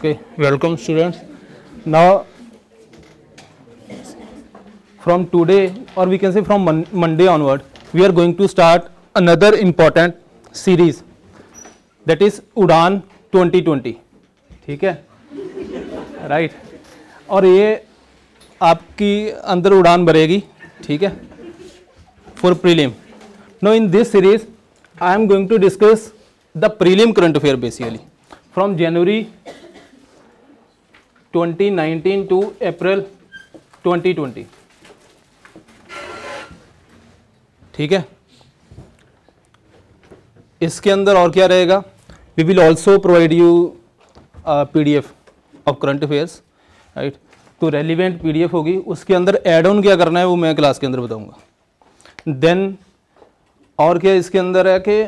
Okay, welcome students. Now, from today, or we can say from Mon- Monday onward, we are going to start another important series that is Udan 2020. ठीक है right और ये आपकी अंदर उड़ान भरेगी ठीक है for prelim no in this series I am going to discuss the prelim current affair basically from January 2019 to April 2020 ठीक है? इसके अंदर और क्या रहेगा? We will also provide you P D F of current affairs right तो relevant P D F होगी। उसके अंदर एड ऑन क्या करना है वो मैं क्लास के अंदर बताऊँगा। देन और क्या इसके अंदर है कि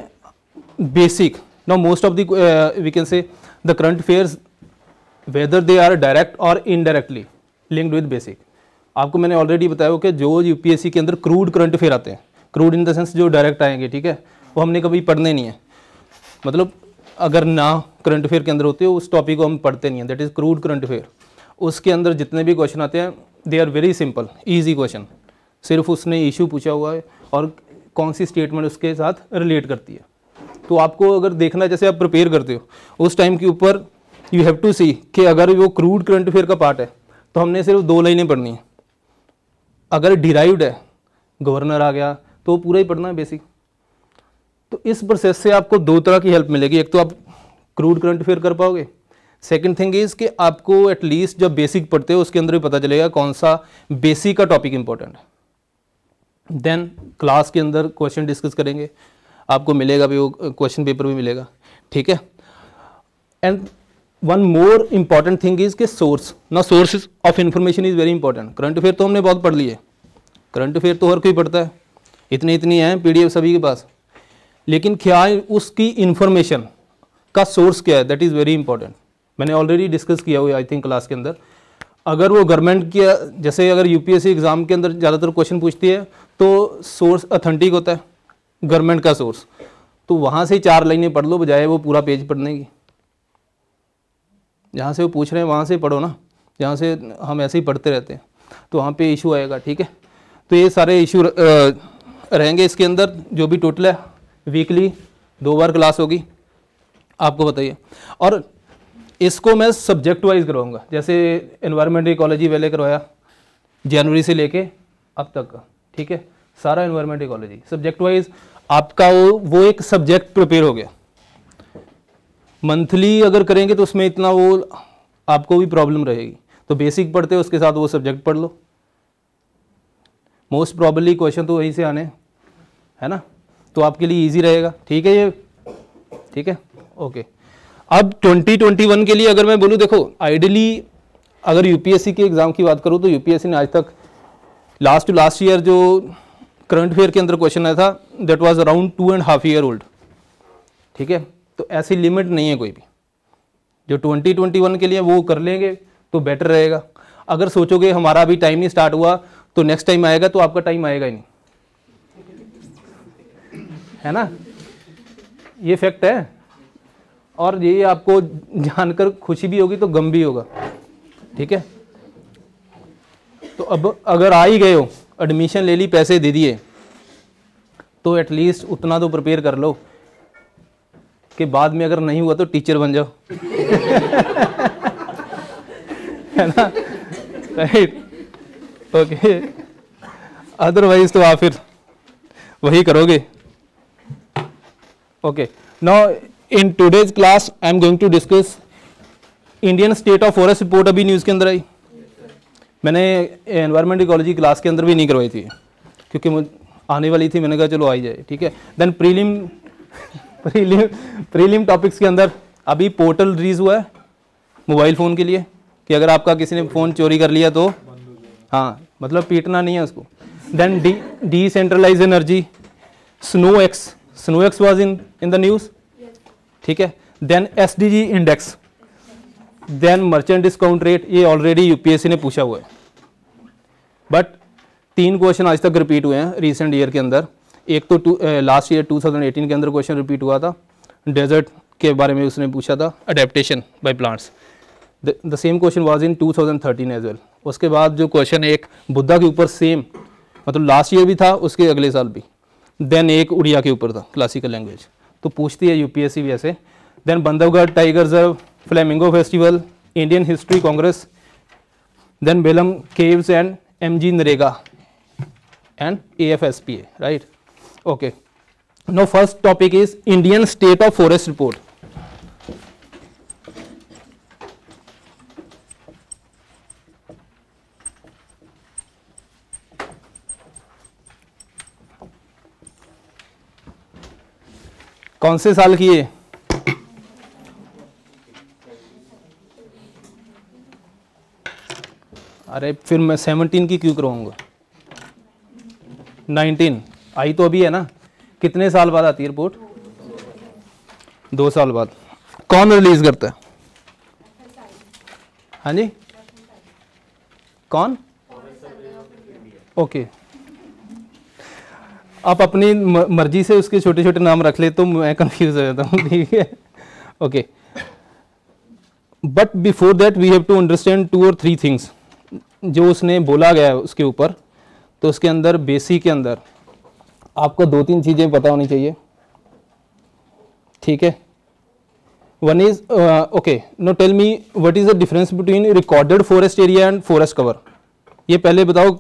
basic no most of the we can say the current affairs whether they are direct और इनडायरेक्टली लिंक्ड विद बेसिक आपको मैंने ऑलरेडी बताया कि जो यूपीएससी के अंदर क्रूड करंट अफेयर आते हैं। क्रूड इन द सेंस जो डायरेक्ट आएँगे, ठीक है? वो हमने कभी पढ़ने नहीं है। मतलब अगर ना करंट अफेयर के अंदर होते हो उस टॉपिक को हम पढ़ते नहीं हैं। That is crude current affair उसके अंदर जितने भी क्वेश्चन आते हैं they are very simple easy question सिर्फ़ उसने इशू पूछा हुआ है और कौन सी स्टेटमेंट उसके साथ रिलेट करती है। तो आपको अगर देखना जैसे आप प्रिपेयर करते हो, उस टाइम के ऊपर यू हैव टू सी कि अगर वो क्रूड करंट अफेयर का पार्ट है तो हमने सिर्फ़ दो लाइनें पढ़नी है। अगर डिराइव्ड है गवर्नर आ गया तो पूरा ही पढ़ना है बेसिक तो इस प्रोसेस से आपको दो तरह की हेल्प मिलेगी। एक तो आप क्रूड करंट अफेयर कर पाओगे। सेकंड थिंग इज़ कि आपको एटलीस्ट जब बेसिक पढ़ते हो, उसके अंदर भी पता चलेगा कौन सा बेसिक का टॉपिक इंपॉर्टेंट है। देन क्लास के अंदर क्वेश्चन डिस्कस करेंगे। आपको मिलेगा भी वो क्वेश्चन पेपर भी मिलेगा। ठीक है? And one more important thing is के सोर्स ना source of information is very important current affair तो हमने बहुत पढ़ लिए करंट अफेयर तो हर कोई पढ़ता है। इतनी इतनी हैं पीडीएफ सभी के पास। लेकिन क्या उसकी इंफॉर्मेशन का सोर्स क्या है? दैट इज़ वेरी इंपॉर्टेंट मैंने ऑलरेडी डिस्कस किया हुआ आई थिंक क्लास के अंदर। अगर वो गवर्नमेंट के जैसे अगर यूपीएससी एग्ज़ाम के अंदर ज़्यादातर क्वेश्चन पूछती है तो सोर्स अथेंटिक होता है। गवर्नमेंट का सोर्स तो वहाँ से चार लाइनें पढ़ लो, बजाय वो पूरा पेज पढ़ने की। जहाँ से वो पूछ रहे हैं, वहाँ से पढ़ो ना। जहाँ से हम ऐसे ही पढ़ते रहते हैं। तो वहाँ पे इशू आएगा, ठीक है? तो ये सारे इशू रहेंगे इसके अंदर, जो भी टोटल है वीकली दो बार क्लास होगी। आपको बताइए। और इसको मैं सब्जेक्ट वाइज करवाऊँगा। जैसे इन्वायरमेंट इकोलॉजी पहले करवाया, जनवरी से लेके अब तक का, ठीक है? सारा इन्वायरमेंट इकोलॉजी सब्जेक्ट वाइज आपका वो वो एक सब्जेक्ट प्रिपेयर हो गया। मंथली अगर करेंगे तो उसमें इतना वो आपको भी प्रॉब्लम रहेगी। तो बेसिक पढ़ते हो, उसके साथ वो सब्जेक्ट पढ़ लो। मोस्ट प्रॉबली क्वेश्चन तो वहीं से आने। है ना? तो आपके लिए इजी रहेगा। ठीक है ये? ठीक है? ओके अब 2021 के लिए अगर मैं बोलूँ, देखो आइडियली अगर यूपीएससी के एग्ज़ाम की बात करूँ तो यूपीएससी ने आज तक लास्ट टू लास्ट ईयर जो करंट अफेयर के अंदर क्वेश्चन आया था that was around two and half year old ठीक है? तो ऐसी लिमिट नहीं है कोई भी। जो 2021 के लिए वो कर लेंगे तो बेटर रहेगा। अगर सोचोगे हमारा अभी टाइम नहीं स्टार्ट हुआ तो नेक्स्ट टाइम आएगा तो आपका टाइम आएगा ही नहीं। है ना? ये फैक्ट है। और ये आपको जानकर खुशी भी होगी तो गम भी होगा। ठीक है? तो अब अगर आ ही गए हो एडमिशन ले ली, पैसे दे दिए तो एटलीस्ट उतना तो प्रिपेयर कर लो। कि बाद में अगर नहीं हुआ तो टीचर बन जाओ। है ना? राइट ओके अदरवाइज़ तो आप फिर वही करोगे। Okay now in today's class I am going to discuss Indian state of forest report अभी न्यूज़ के अंदर आई। मैंने एनवायरमेंट इकोलॉजी क्लास के अंदर भी नहीं करवाई थी, क्योंकि मुझ आने वाली थी, मैंने कहा चलो आई जाए, ठीक है? Then prelim prelim prelim topics के अंदर अभी पोर्टल रिलीज़ हुआ है मोबाइल फ़ोन के लिए कि अगर आपका किसी ने फ़ोन चोरी कर लिया तो हाँ मतलब पीटना नहीं है उसको। Then D decentralize energy snow X snow X was in in the news ठीक है? Then S D G index then merchant discount rate ये ऑलरेडी यूपीएससी ने पूछा हुआ है। बट तीन क्वेश्चन आज तक रिपीट हुए हैं रिसेंट ईयर के अंदर। एक तो लास्ट ईयर 2018 के अंदर क्वेश्चन रिपीट हुआ था। डेजर्ट के बारे में उसने पूछा था। Adaptation by plants the same question was in 2013 as well उसके बाद जो क्वेश्चन एक बुद्धा के ऊपर सेम मतलब लास्ट ईयर भी था, उसके अगले साल भी। देन एक उड़िया के ऊपर था क्लासिकल लैंग्वेज तो पूछती है यूपीएससी भी ऐसे। Then Bandhavgarh tiger reserve flamingo festival Indian history congress then Belum caves and M G NREGA and A F S P A right okay no first topic is Indian state of forest report कौन से साल की है? अरे, फिर मैं seventeen की क्यों करवाऊँगा नाइनटीन आई तो अभी है ना? कितने साल बाद आती है रिपोर्ट दो साल बाद। कौन रिलीज़ करता है? हाँ जी? कौन? ओके आप अपनी मर्ज़ी से उसके छोटे छोटे नाम रख ले तो मैं कंफ्यूज हो जाता हूँ, ठीक है? Okay but before that we have to understand two और थ्री थिंग्स जो उसने बोला गया है उसके ऊपर तो उसके अंदर बेसिक के अंदर आपको दो तीन चीज़ें पता होनी चाहिए। ठीक है? One is okay no tell me what is the difference between recorded forest area and forest cover ये पहले बताओ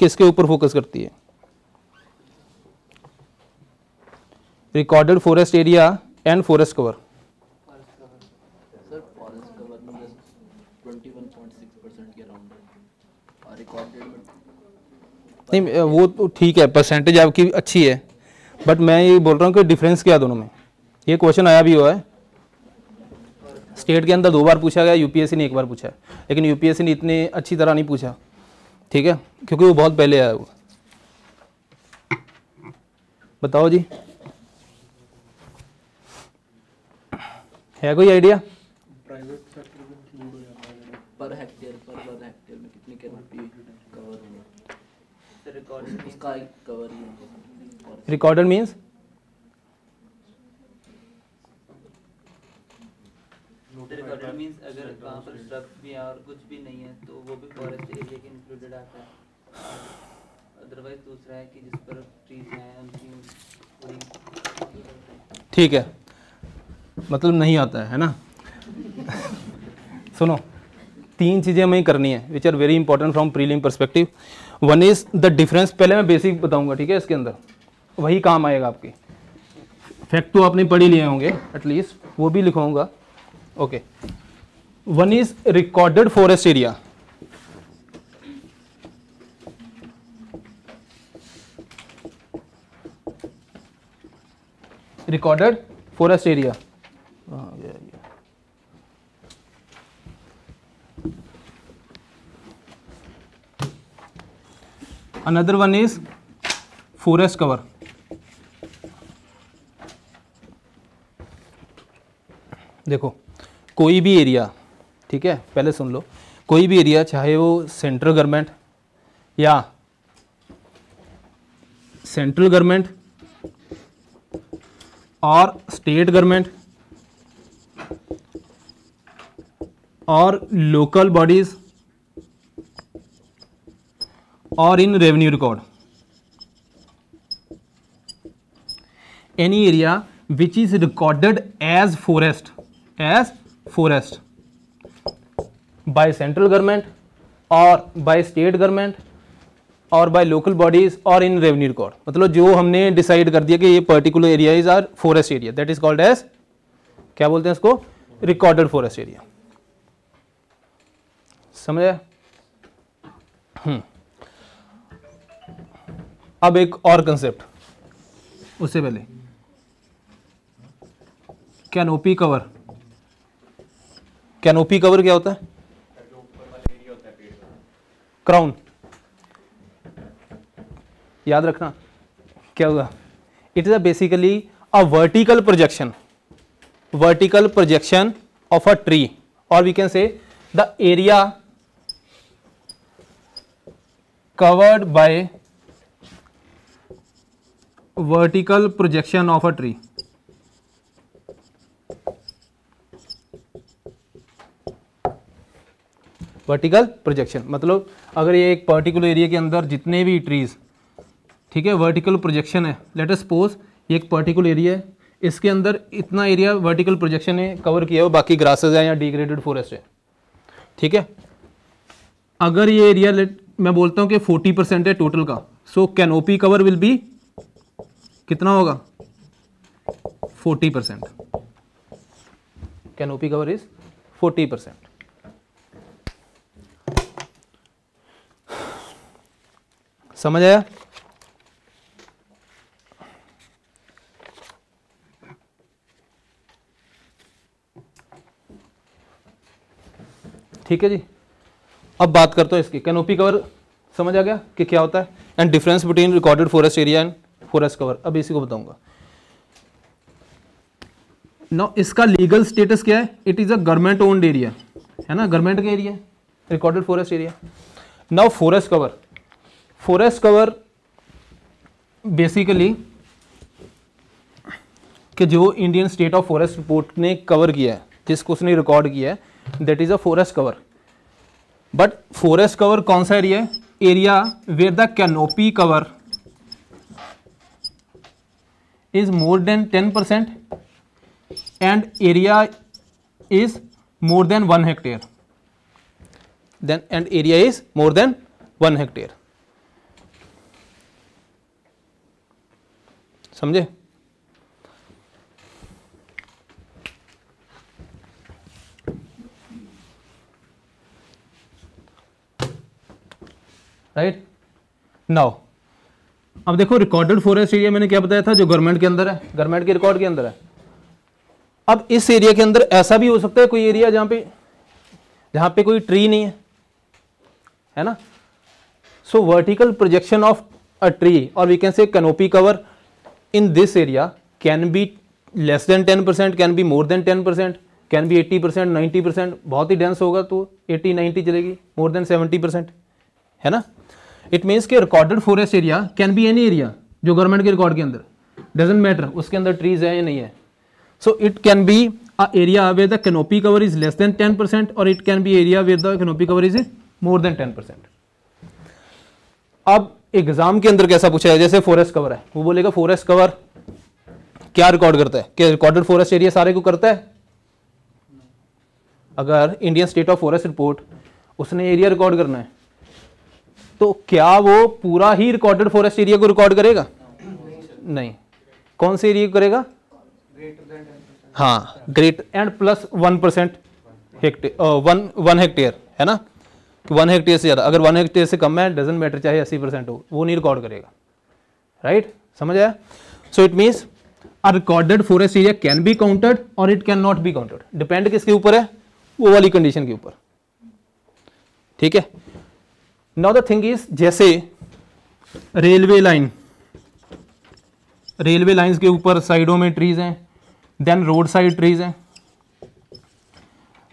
किसके ऊपर फोकस करती है? Recorded forest area and forest cover sir forest cover में जस्ट 21.6 परसेंट के अराउंड है और रिकॉर्डेड में नहीं वो तो ठीक है परसेंटेज आपकी अच्छी है बट मैं ये बोल रहा हूँ कि डिफरेंस क्या है दोनों में? ये क्वेश्चन आया भी हुआ है। स्टेट के अंदर दो बार पूछा गया यूपीएससी ने एक बार पूछा लेकिन यूपीएससी ने इतने अच्छी तरह नहीं पूछा ठीक है? क्योंकि वो बहुत पहले आया वो बताओ जी। है कोई आइडिया पर हेक्टेयर पर पर हेक्टेयर में कितनी कैनोपी कवर होगा रिकॉर्डेड मीन्स रिकॉर्डेड मींस अगर वहाँ पर स्ट्रक्स भी हैं और कुछ भी नहीं है तो वो भी फॉरेस्ट एरिया के इंक्लूडेड आता है। अदरवाइज़ दूसरा है कि जिस पर ट्रीज हैं उनकी ठीक है। मतलब नहीं आता है है ना? सुनो तीन चीज़ें हमें करनी है which are very important from prelim perspective one is the difference पहले मैं बेसिक बताऊँगा, ठीक है, इसके अंदर। वही काम आएगा आपके। फैक्ट तो आपने पढ़ ही लिए होंगे एटलीस्ट वो भी लिखाऊँगा। Okay one is recorded forest area recorded forest area another one is forest cover. देखो, कोई भी एरिया ठीक है, पहले सुन लो। कोई भी एरिया चाहे वो सेंट्रल गवर्नमेंट या सेंट्रल गवर्नमेंट और स्टेट गवर्नमेंट और local bodies or in revenue record. Any area which is recorded as forest as forest by central government or by state government और बाय लोकल बॉडीज और in revenue record मतलब जो हमने decide कर दिया कि ये particular area is are forest area that is called as क्या बोलते हैं इसको? रिकॉर्डेड फॉरेस्ट एरिया समझ? आया अब एक और कंसेप्ट उससे पहले. कैनोपी कवर कैनोपी कवर क्या होता है? क्राउन याद रखना, क्या होगा it is a basically a vertical projection vertical projection of a tree और we can say the area covered by vertical projection of a tree. Vertical projection मतलब अगर ये एक पर्टिकुलर एरिया के अंदर जितने भी ट्रीज ठीक है वर्टिकल प्रोजेक्शन है लेट अस सपोज़ ये एक पर्टिकुलर एरिया है, इसके अंदर इतना एरिया वर्टिकल प्रोजेक्शन ने कवर किया हो, बाकी ग्रासेस है या डिग्रेडेड फॉरेस्ट है, ठीक है? अगर ये एरिया मैं बोलता हूँ कि 40 परसेंट है टोटल का so canopy cover will be कितना होगा? 40 percent. Canopy cover is 40 percent. समझ आया? ठीक है जी। अब बात करते हो इसकी। कैनोपी कवर समझ आ गया कि क्या होता है? And difference between recorded forest area and forest cover. अब इसी को बताऊँगा। नो इसका लीगल स्टेटस क्या है? It is a government owned area है ना? गवर्नमेंट का area recorded forest area now forest cover forest cover basically कि जो Indian state of forest report ने कवर किया है, जिसको उसने रिकॉर्ड किया है that is a forest cover but forest cover कौन सा एरिया है? Area where the canopy cover is more than ten percent and area is more than one hectare then and area is more than one hectare समझे right now अब देखो recorded forest area मैंने क्या बताया था, जो government के अंदर है गवर्नमेंट के रिकॉर्ड के अंदर है। अब इस एरिया के अंदर ऐसा भी हो सकता है कोई एरिया जहाँ पे जहाँ पे कोई ट्री नहीं है है ना? So vertical projection of a tree और we can say canopy cover in this area can be less than ten percent can be more than ten percent can be eighty percent ninety percent बहुत ही dense होगा तो eighty ninety चलेगी more than seventy percent है ना? It means के recorded forest area can be any area जो government के रिकॉर्ड के अंदर। डजेंट मैटर उसके अंदर ट्रीज है या नहीं है। So it can be a area where the canopy cover is less than ten percent और it can be area where the canopy cover is more than ten percent अब exam के अंदर कैसा पूछा है जैसे फॉरेस्ट कवर है, वो बोलेगा फॉरेस्ट कवर क्या रिकॉर्ड करता है? क्या रिकॉर्डेड फॉरेस्ट एरिया सारे को करता है? अगर Indian state of forest report उसने एरिया रिकॉर्ड करना है तो क्या वो पूरा ही रिकॉर्डेड फॉरेस्ट एरिया को रिकॉर्ड करेगा? नहीं। कौन से एरिया करेगा? हाँ great and plus one percent one one hectare है ना? वन हेक्टेयर से ज़्यादा। अगर वन हेक्टेयर से कम है डजेंट मैटर चाहे अस्सी परसेंट हो, वो नहीं रिकॉर्ड करेगा। राइट समझ आया? So it means a recorded forest area can be counted और it can not be counted depend किसके ऊपर है? वो वाली कंडीशन के ऊपर। ठीक है? नाउ द थिंग इज़ जैसे रेलवे लाइन रेलवे लाइंस के ऊपर साइडों में ट्रीज हैं देन रोड साइड ट्रीज हैं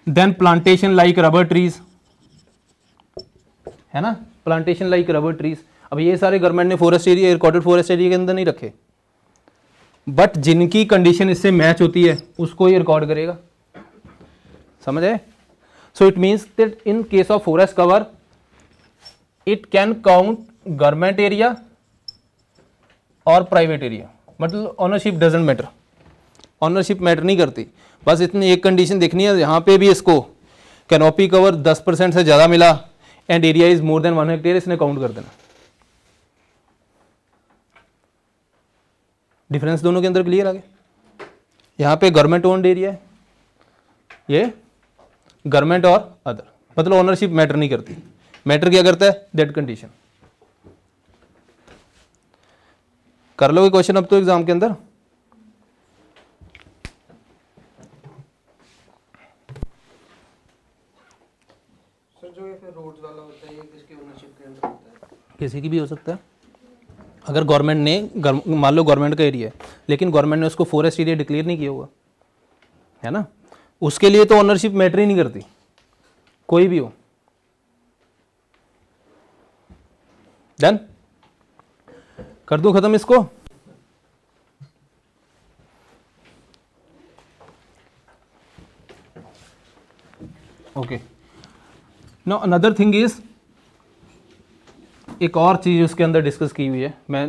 then plantation like rubber trees है ना? प्लांटेशन लाइक रबर ट्रीज अब ये सारे गवर्नमेंट ने forest area recorded forest area के अंदर नहीं रखे। बट जिनकी कंडीशन इससे मैच होती है, उसको ये रिकॉर्ड करेगा। समझ? आए so it means that in case of forest cover it can count government area और प्राइवेट एरिया मतलब ownership doesn't matter ownership matter नहीं करती। बस इतनी एक कंडीशन देखनी है, यहाँ पे भी इसको कैनोपी कवर 10 परसेंट से ज़्यादा मिला and area is more than one hectare इसने काउंट कर देना। डिफरेंस दोनों के अंदर क्लियर आ गया यहाँ पे गवर्नमेंट ओन्ड एरिया है, ये गवर्नमेंट और अदर मतलब ओनरशिप मैटर नहीं करती। मैटर क्या करता है? दैट कंडीशन कर लोगे क्वेश्चन अब तो एग्ज़ाम के अंदर? किसी की भी हो सकता है। अगर गवर्नमेंट ने मान लो गवर्नमेंट का एरिया है लेकिन गवर्नमेंट ने उसको फॉरेस्ट एरिया डिक्लेयर नहीं किया हुआ है ना? उसके लिए तो ऑनरशिप मैटर ही नहीं करती। कोई भी हो। डन कर दो खत्म इसको। Okay no another thing is एक और चीज़ उसके अंदर डिस्कस की हुई है। मैं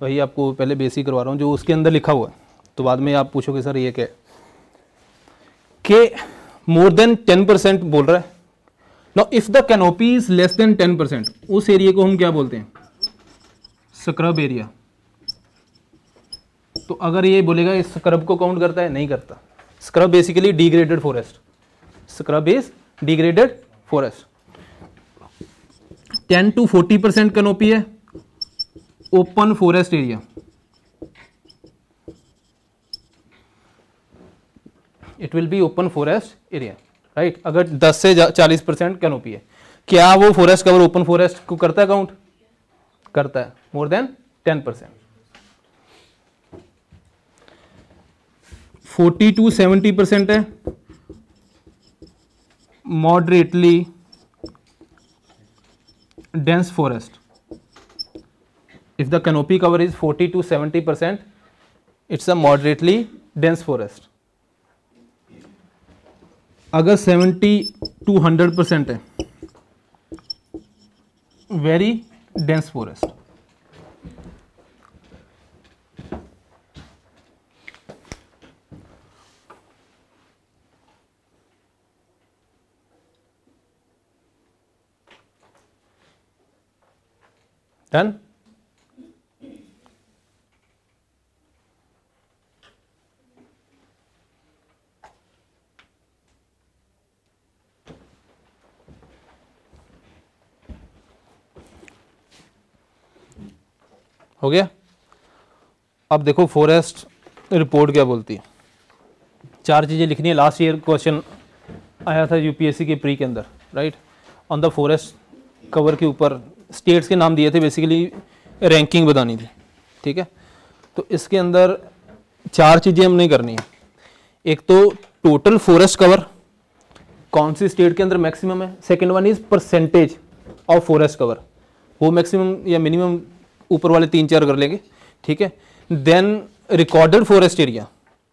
वही आपको पहले बेसिक करवा रहा हूँ, जो उसके अंदर लिखा हुआ है। तो बाद में आप पूछोगे, सर, ये क्या है? कि मोर देन टेन परसेंट बोल रहा है। No if the canopy is less than ten percent उस एरिया को हम क्या बोलते हैं? स्क्रब एरिया तो अगर ये बोलेगा, इस स्क्रब को काउंट करता है? नहीं करता. Scrub basically degraded forest scrub is degraded forest ten to 40 percent canopy है. Open forest area it will be open forest area right? अगर 10 से 40 परसेंट कैनोपी है, क्या वो फॉरेस्ट कवर ओपन फॉरेस्ट को करता है काउंट करता है more than 10 percent forty to seventy percent है moderately dense forest. If the canopy cover is 40 to 70 percent, it's a moderately dense forest. अगर 70 टू 100 परसेंट है वेरी डेंस फॉरेस्ट Done? हो गया? अब देखो फॉरेस्ट रिपोर्ट क्या बोलती है? चार चीज़ें लिखनी है। लास्ट ईयर क्वेश्चन आया था यूपीएससी के प्री के अंदर right on the forest cover के ऊपर स्टेट्स के नाम दिए थे बेसिकली रैंकिंग बतानी थी, ठीक है? तो इसके अंदर चार चीज़ें हमने करनी है। एक तो टोटल फॉरेस्ट कवर कौन सी स्टेट के अंदर मैक्सिमम है? Second one is percentage of forest cover वो मैक्सिमम या मिनिमम ऊपर वाले तीन चार कर लेंगे, ठीक है? देन रिकॉर्डेड फॉरेस्ट एरिया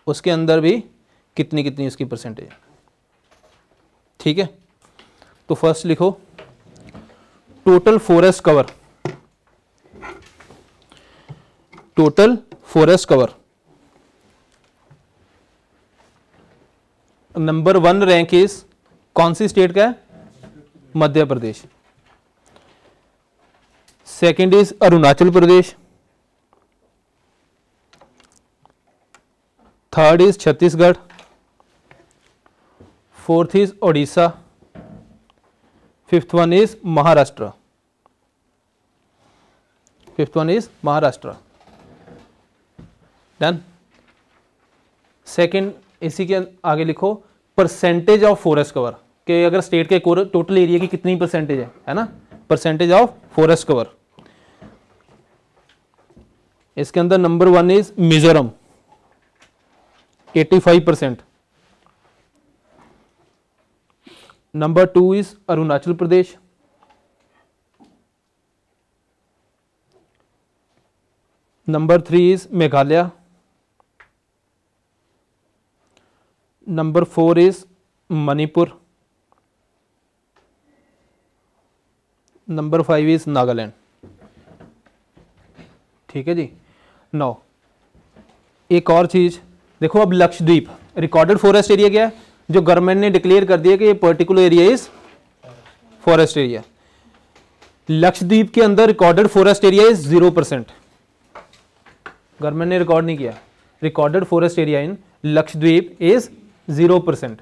उसके अंदर भी कितनी कितनी उसकी परसेंटेज ठीक है? तो फ़र्स्ट लिखो total forest cover total forest cover number one rank is कौन सी स्टेट का है? Madhya Pradesh. Second is Arunachal Pradesh third is Chhattisgarh fourth is Odisha fifth one is Maharashtra fifth one is Maharashtra done second इसी के आगे लिखो percentage of forest cover कि अगर स्टेट के टोटल एरिया की कितनी परसेंटेज है है ना? परसेंटेज ऑफ़ फॉरेस्ट कवर इसके अंदर number one is Mizoram 85 percent number two is Arunachal Pradesh number three is Meghalaya number four is Manipur number five is Nagaland. ठीक है जी? नौ एक और चीज़, देखो अब लक्षद्वीप रिकॉर्डेड फॉरेस्ट एरिया क्या है? जो गवर्नमेंट ने डिक्लेयर कर दिया कि ये particular area is forest area Lakshadweep के अंदर recorded forest area is zero percent government ने रिकॉर्ड नहीं किया। Recorded forest area in Lakshadweep is zero percent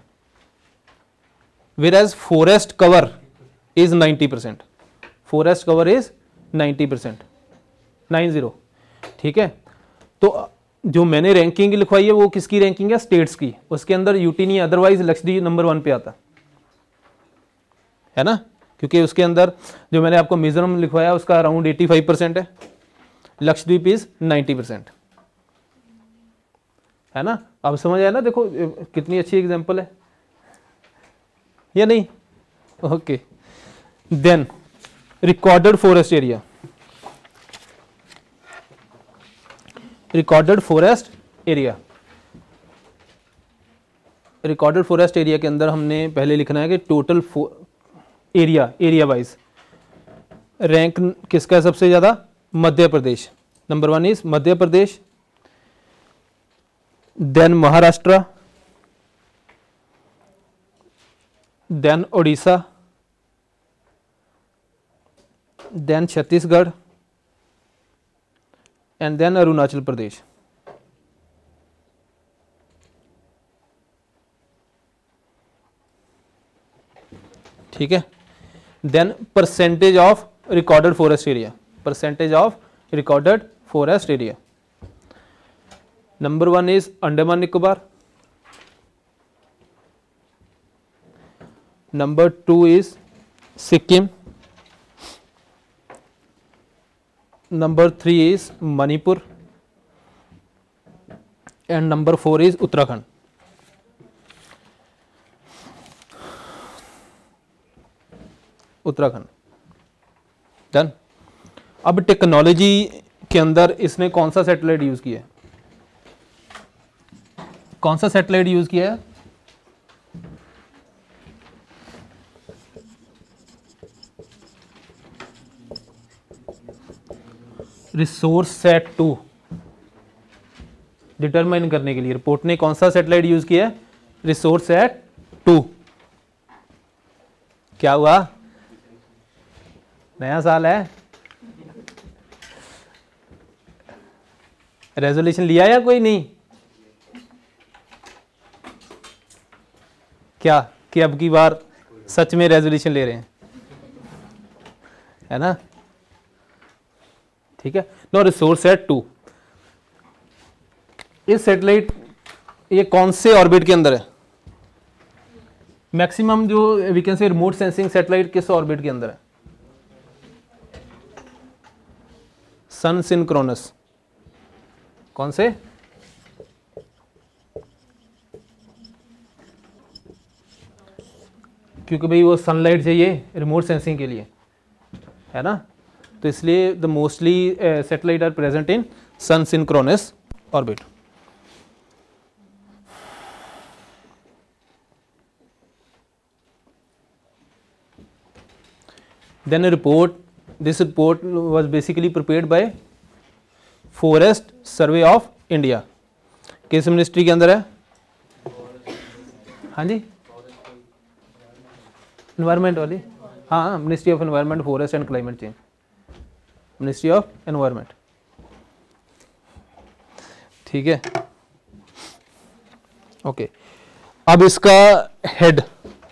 whereas forest cover is ninety percent forest cover is ninety percent, nine zero. ठीक है? तो जो मैंने रैंकिंग लिखवाई है, वो किसकी रैंकिंग है? स्टेट्स की। उसके अंदर यूटी नहीं अदरवाइज़ लक्षद्वीप नंबर वन पे आता। है ना? क्योंकि उसके अंदर जो मैंने आपको मिजोरम लिखवाया, उसका अराउंड 85 परसेंट है। Lakshadweep is 90 percent. है ना? अब समझ आया ना? देखो कितनी अच्छी एग्जांपल है। या नहीं? Okay then recorded forest area recorded forest area recorded forest area के अंदर हमने पहले लिखना है कि total area area wise rank किसका है सबसे ज़्यादा? Madhya Pradesh. Number one is Madhya Pradesh. Then Maharashtra. Then Odisha. Then Chhattisgarh and then Arunachal Pradesh ठीक है? Then percentage of recorded forest area percentage of recorded forest area number one is Andaman Nicobar number two is Sikkim number three is Manipur and number four is Uttarakhand Uttarakhand done अब technology के अंदर इसने कौन सा satellite use किया है? कौन सा सैटेलाइट यूज़ किया है? रिसोर्स सेट टू डिटरमाइन करने के लिए। रिपोर्ट ने कौन सा सेटेलाइट यूज़ किया है? रिसोर्स सेट टू क्या हुआ? नया साल है। रेजोल्यूशन लिया या कोई नहीं? क्या? कि अब की बार सच में रेजोल्यूशन ले रहे हैं। है ना? ठीक है? नो रिसोर्स सेट टू इस सेटेलाइट ये कौन से ऑर्बिट के अंदर है? मैक्सिमम जो we can say remote sensing satellite किस ऑर्बिट के अंदर है? सन सिंक्रोनस कौन से? क्योंकि भाई वो सनलाइट चाहिए रिमोट सेंसिंग के लिए। है ना? तो इसलिए the mostly satellite are present in sun synchronous orbit then a report, this report was basically prepared by forest survey of india. किस मिनिस्ट्री के अंदर है? हाँ जी? इन्वायरमेंट वाली? हाँ ministry of environment forest and climate change ministry of environment ठीक है? ओके अब इसका हेड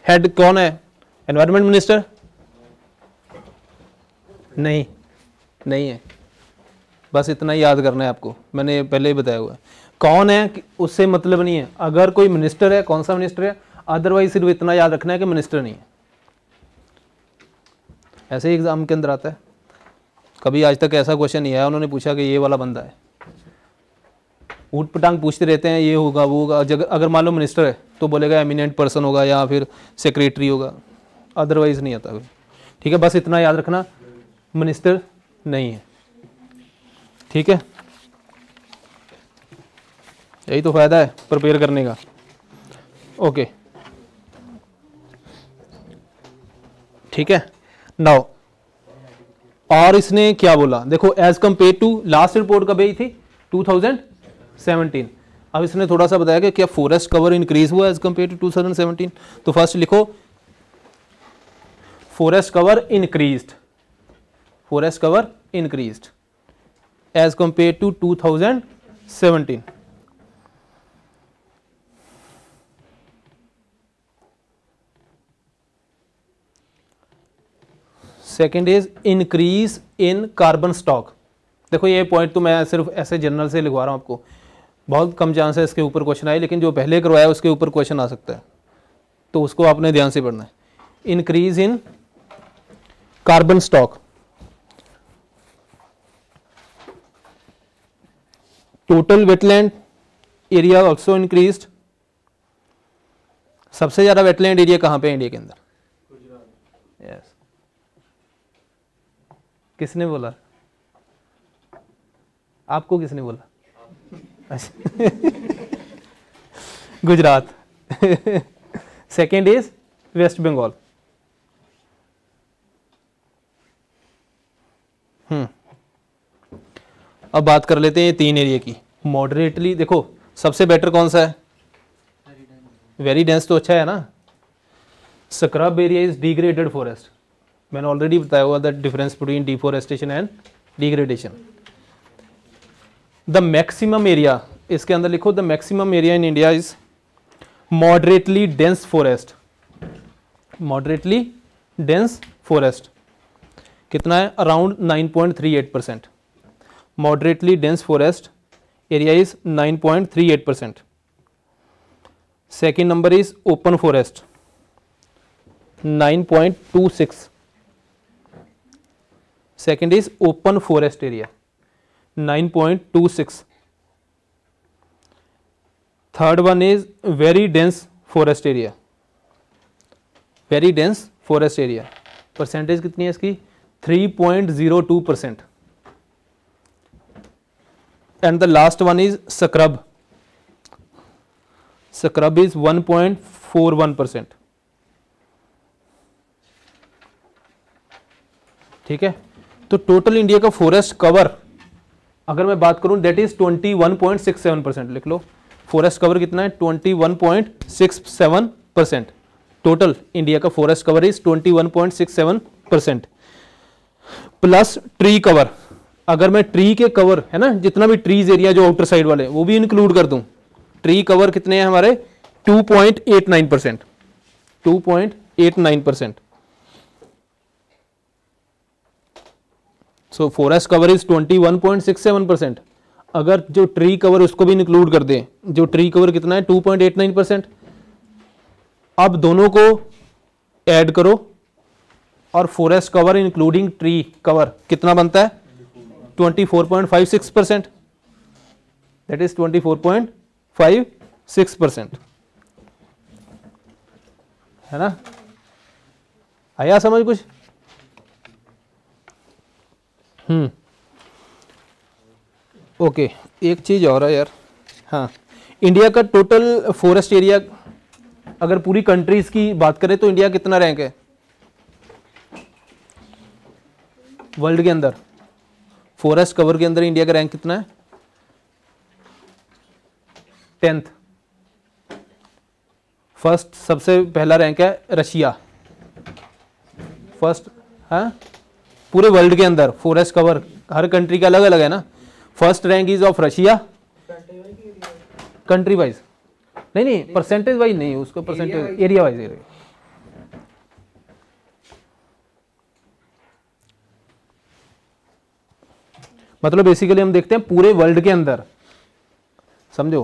हेड कौन है? एनवायरमेंट मिनिस्टर नहीं नहीं है। बस इतना ही याद करना है आपको। मैंने पहले ही बताया हुआ है। कौन है? उससे मतलब नहीं है। अगर कोई मिनिस्टर है, कौन सा मिनिस्टर है? अदरवाइज़ सिर्फ़ इतना याद रखना है कि मिनिस्टर नहीं है। ऐसे ही एग्ज़ाम के अंदर आता है। कभी आज तक ऐसा क्वेश्चन नहीं आया, उन्होंने पूछा कि ये वाला बंदा है। ऊट पटांग पूछते रहते हैं, ये होगा, वो होगा। जग- अगर मान लो मिनिस्टर है तो बोलेगा एमिनेंट पर्सन होगा या फिर सेक्रेटरी होगा। अदरवाइज़ नहीं आता कोई ठीक है, बस इतना याद रखना मिनिस्टर नहीं है। ठीक है? यही तो फ़ायदा है प्रिपेयर करने का। ओके ठीक है? नाउ और इसने क्या बोला? देखो as compare to last report कब आई थी? 2017 अब इसने थोड़ा सा बताया कि क्या फॉरेस्ट कवर इंक्रीज हुआ एज कंपेयर टू 2017 तो फ़र्स्ट लिखो forest cover increased forest cover increased as compared to 2017 second is increase in carbon stock देखो, ये पॉइंट तो मैं सिर्फ़ ऐसे जनरल से लिखवा रहा हूँ आपको। बहुत कम चांस है इसके ऊपर क्वेश्चन आए, लेकिन जो पहले करवाया, उसके ऊपर क्वेश्चन आ सकता है। तो उसको आपने ध्यान से पढ़ना है। Increase in carbon stock total wetland area also increase सबसे ज़्यादा वेटलैंड एरिया कहाँ पे है? इंडिया के अंदर। किसने बोला? आपको किसने बोला? अच्छा Gujarat. Second is west Bengal hmm अब बात कर लेते हैं तीन एरिया की। मॉडरेटली देखो, सबसे बेटर कौन सा है? वेरी डेंस तो अच्छा है ना? Scrub area is degraded forest मैंने ऑलरेडी बताया हुआ the difference between deforestation and degradation the maximum area इसके अंदर लिखो the maximum area in India is moderately dense forest moderately dense forest कितना है? Around 9.38 percent moderately dense forest area is 9.38 percent second number is open forest 9.26 second is open forest area 9.26 third one is very dense forest area very dense forest area percentage कितनी है इसकी? 3.02 percent and the last one is scrub scrub is 1.41 percent ठीक है? तो total India का forest cover अगर मैं बात करूँ दैट इज़ 21.67 परसेंट लिख लो। फॉरेस्ट कवर कितना है? 21.67 परसेंट टोटल इंडिया का forest cover is 21.67 percent plus tree cover अगर मैं ट्री के कवर है ना, जितना भी ट्रीज एरिया जो आउटर साइड वाले, वो भी इंक्लूड कर दूँ। ट्री कवर कितने हैं हमारे? 2.89 percent 2.89 percent so forest cover is 21.67 percent अगर जो ट्री कवर उसको भी इंक्लूड कर दें, जो ट्री कवर कितना है? 2.89 परसेंट अब दोनों को ऐड करो और forest cover including tree cover कितना बनता है? 24.56 परसेंट दैट इज़ 24.56 परसेंट है ना? आया समझ कुछ? हम्म। ओके, एक चीज़ और है यार। हाँ इंडिया का टोटल फॉरेस्ट एरिया अगर पूरी कंट्रीज़ की बात करें तो इंडिया कितना रैंक है? वर्ल्ड के अंदर। फॉरेस्ट कवर के अंदर इंडिया का रैंक कितना है? टेंथ फ़र्स्ट सबसे पहला रैंक है रशिया। फ़र्स्ट हाँ? पूरे वर्ल्ड के अंदर फॉरेस्ट कवर हर कंट्री का अलग अलग है ना? First rank is of Russia country wise नहीं नहीं परसेंटेज वाइज नहीं उसको परसेंटेज एरिया वाइज एरिया मतलब बेसिकली हम देखते हैं पूरे वर्ल्ड के अंदर। समझो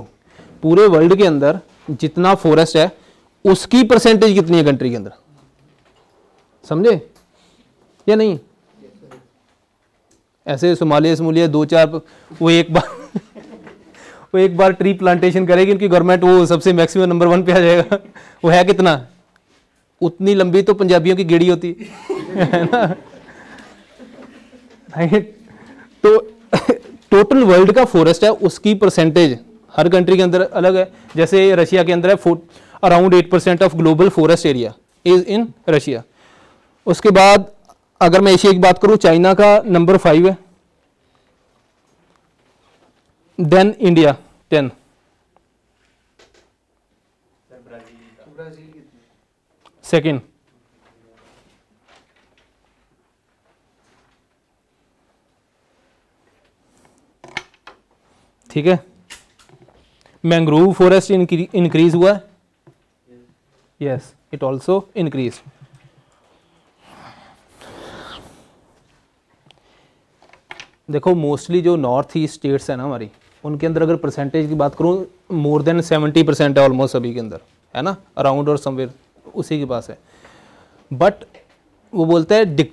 पूरे वर्ल्ड के अंदर जितना फॉरेस्ट है उसकी परसेंटेज कितनी है कंट्री के अंदर? समझे? या नहीं? ऐसे सोमालिया सोमालिया दो चार वो एक बार वो एक बार ट्री प्लांटेशन करेगी, उनकी गवर्नमेंट वो सबसे मैक्सिमम नंबर वन पे आ जाएगा। वो है कितना? उतनी लंबी तो पंजाबियों की गेड़ी होती। है ना? तो टोटल वर्ल्ड का फॉरेस्ट है, उसकी परसेंटेज हर कंट्री के अंदर अलग है। जैसे रशिया के अंदर है around eight percent of global forest area is in Russia उसके बाद अगर मैं एशिया की बात करूँ, चाइना का नंबर फाइव है। देन इंडिया टेन सेकेंड ठीक है? मैंग्रोव फॉरेस्ट इंक्रीज हुआ है? यस इट ऑल्सो इंक्रीज देखो मोस्टली जो नॉर्थ ईस्ट स्टेट्स है ना हमारी, उनके अंदर अगर परसेंटेज की बात करूँ मोर देन सेवेंटी परसेंट है ऑलमोस्ट सभी के अंदर, है ना? अराउंड और समवेयर उसी के पास है। बट वो बोलते हैं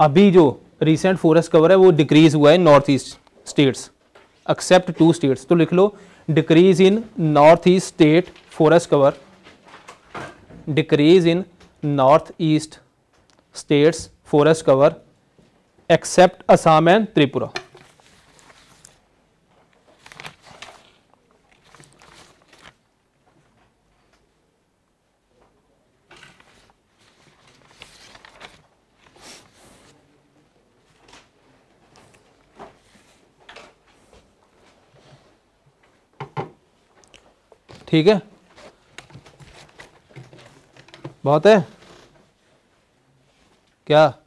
अभी जो रिसेंट फॉरेस्ट कवर है, वो डिक्रीज हुआ है north east states except two states तो लिख लो decrease in north east state forest cover decrease in north east states forest cover except Assam and Tripura ठीक है? बहुत है? क्या?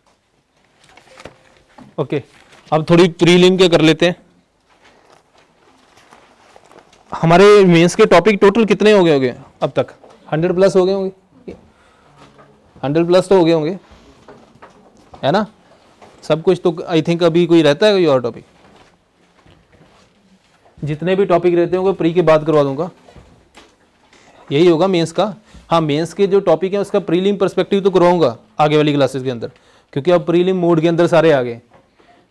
ओके। अब थोड़ी प्रीलिम के कर लेते हैं। हमारे मेंस के टॉपिक टोटल कितने हो गए होंगे? अब तक। हंड्रेड प्लस हो गए होंगे? हंड्रेड प्लस तो हो गए होंगे। है ना? सब कुछ तो आई थिंक अभी कोई रहता है कोई और टॉपिक जितने भी टॉपिक रहते होंगे प्री के बाद करवा दूँगा। यही होगा मेंस का। हाँ मेंस के जो टॉपिक है, उसका प्रीलिम पर्सपेक्टिव तो करवाऊँगा आगे वाली क्लासेस के अंदर। क्योंकि अब प्रीलिम मोड के अंदर सारे आ गए।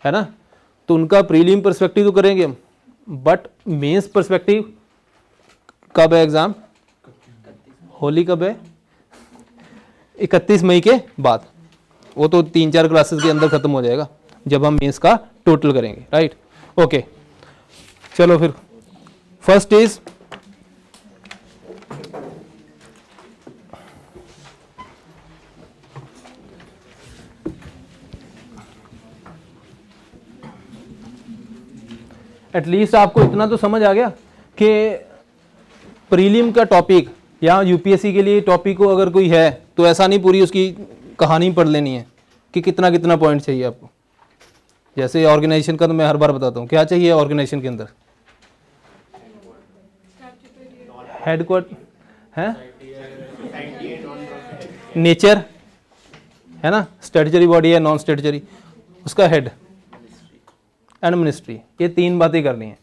है ना? तो उनका प्रीलिम पर्सपेक्टिव तो करेंगे हम। बट मेंस पर्सपेक्टिव कब है एग्ज़ाम होली कब है? इकतीस मई के बाद। वो तो तीन चार क्लासेस के अंदर खत्म हो जाएगा, जब हम मेंस का टोटल करेंगे राइट ओके चलो फिर। फ़र्स्ट इज़ एटलीस्ट आपको इतना तो समझ आ गया कि प्रीलिम का टॉपिक या यूपीएससी के लिए टॉपिक को अगर कोई है तो ऐसा नहीं पूरी उसकी कहानी पढ़ लेनी है कि कितना कितना पॉइंट चाहिए आपको। जैसे ऑर्गेनाइजेशन का तो मैं हर बार बताता हूँ, क्या चाहिए ऑर्गेनाइजेशन के अंदर? हेडक्वार्टर है? नेचर है ना? स्ट्रेटजरी बॉडी है नॉन स्ट्रेटजरी उसका हेड एंड मिनिस्ट्री ये तीन बातें करनी है।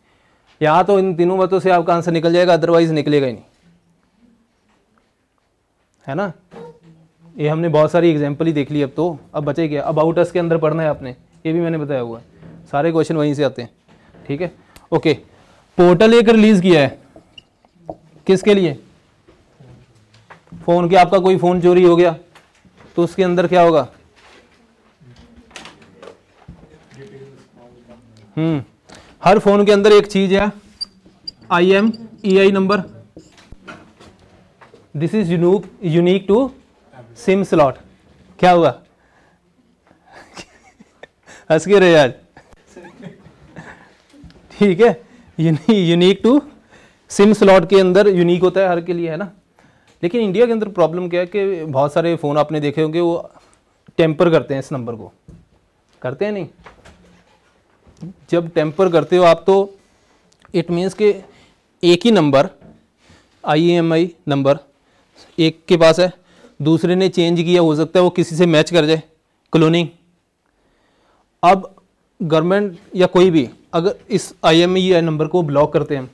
यहाँ तो इन तीनों बातों से आपका आंसर निकल जाएगा अदरवाइज़ निकलेगा ही नहीं। है ना? ये हमने बहुत सारी एग्ज़ाम्पल ही देख ली अब तो। अब बचे क्या? अब आउटर्स के अंदर पढ़ना है आपने। ये भी मैंने बताया हुआ है। सारे क्वेश्चन वहीं से आते हैं। ठीक है? ओके पोर्टल एक रिलीज़ किया है। किसके लिए? फ़ोन के। आपका कोई फ़ोन चोरी हो गया तो उसके अंदर क्या होगा? हर फ़ोन के अंदर एक चीज़ है। I M E I number this is unique unique to sim slot क्या हुआ? हंस के रहे आज? ठीक है। यूनिक टू सिम स्लॉट के अंदर यूनिक होता है हर के लिए, है ना? लेकिन इंडिया के अंदर प्रॉब्लम क्या है कि बहुत सारे फ़ोन आपने देखे होंगे, वो टेम्पर करते हैं इस नंबर को। करते हैं नहीं? जब टेम्पर करते हो आप तो इट मीन्स के एक ही number I M I number एक के पास है, दूसरे ने चेंज किया, हो सकता है वो किसी से मैच कर जाए क्लोनिंग अब गवर्नमेंट या कोई भी, अगर इस आई एम आई नंबर को ब्लॉक करते हैं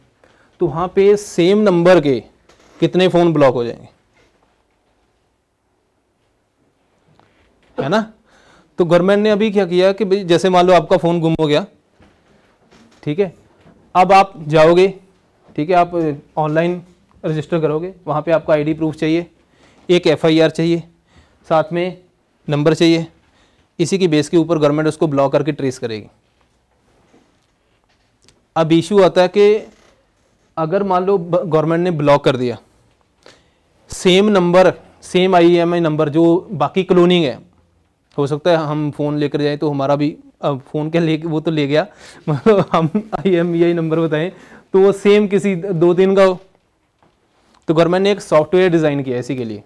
तो वहाँ पे सेम नंबर के कितने फ़ोन ब्लॉक हो जाएँगे? है ना? तो गवर्नमेंट ने अभी क्या किया कि भाई, जैसे मान लो आपका फ़ोन गुम हो गया ठीक है? अब आप जाओगे, ठीक है, आप ऑनलाइन रजिस्टर करोगे, वहाँ पे आपका आईडी प्रूफ चाहिए, एक एफआईआर चाहिए, साथ में नंबर चाहिए, इसी की बेस के ऊपर गवर्नमेंट उसको ब्लॉक करके ट्रेस करेगी। अब इशू आता है कि अगर मान लो गवर्नमेंट ने ब्लॉक कर दिया same number same I number जो बाकी क्लोनिंग है, हो सकता है हम फ़ोन लेकर जाएँ तो हमारा भी अब फ़ोन क्या ले वो तो ले गया। मतलब हम आई एम नंबर बताएँ। तो वो सेम किसी दो तीन का हो। तो गवर्नमेंट ने एक सॉफ्टवेयर डिज़ाइन किया इसी के लिए।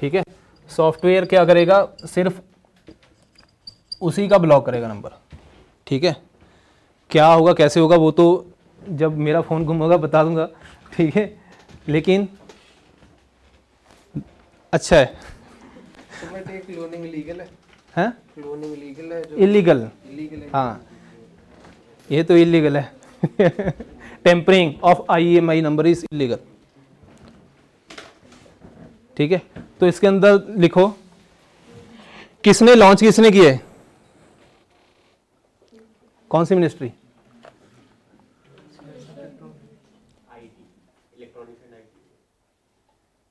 ठीक है? सॉफ्टवेयर क्या करेगा? सिर्फ़ उसी का ब्लॉक करेगा नंबर ठीक है? क्या होगा कैसे होगा वो तो जब मेरा फ़ोन गुम होगा बता दूँगा। ठीक है? लेकिन अच्छा है। क्लोनिंग लीगल है। हैं? लीगल है इलीगल इलीगल है। ये तो इलीगल है। Tampering of I M I number is illegal ठीक है? तो इसके अंदर लिखो, किसने लॉन्च किसने है कौन सी ministry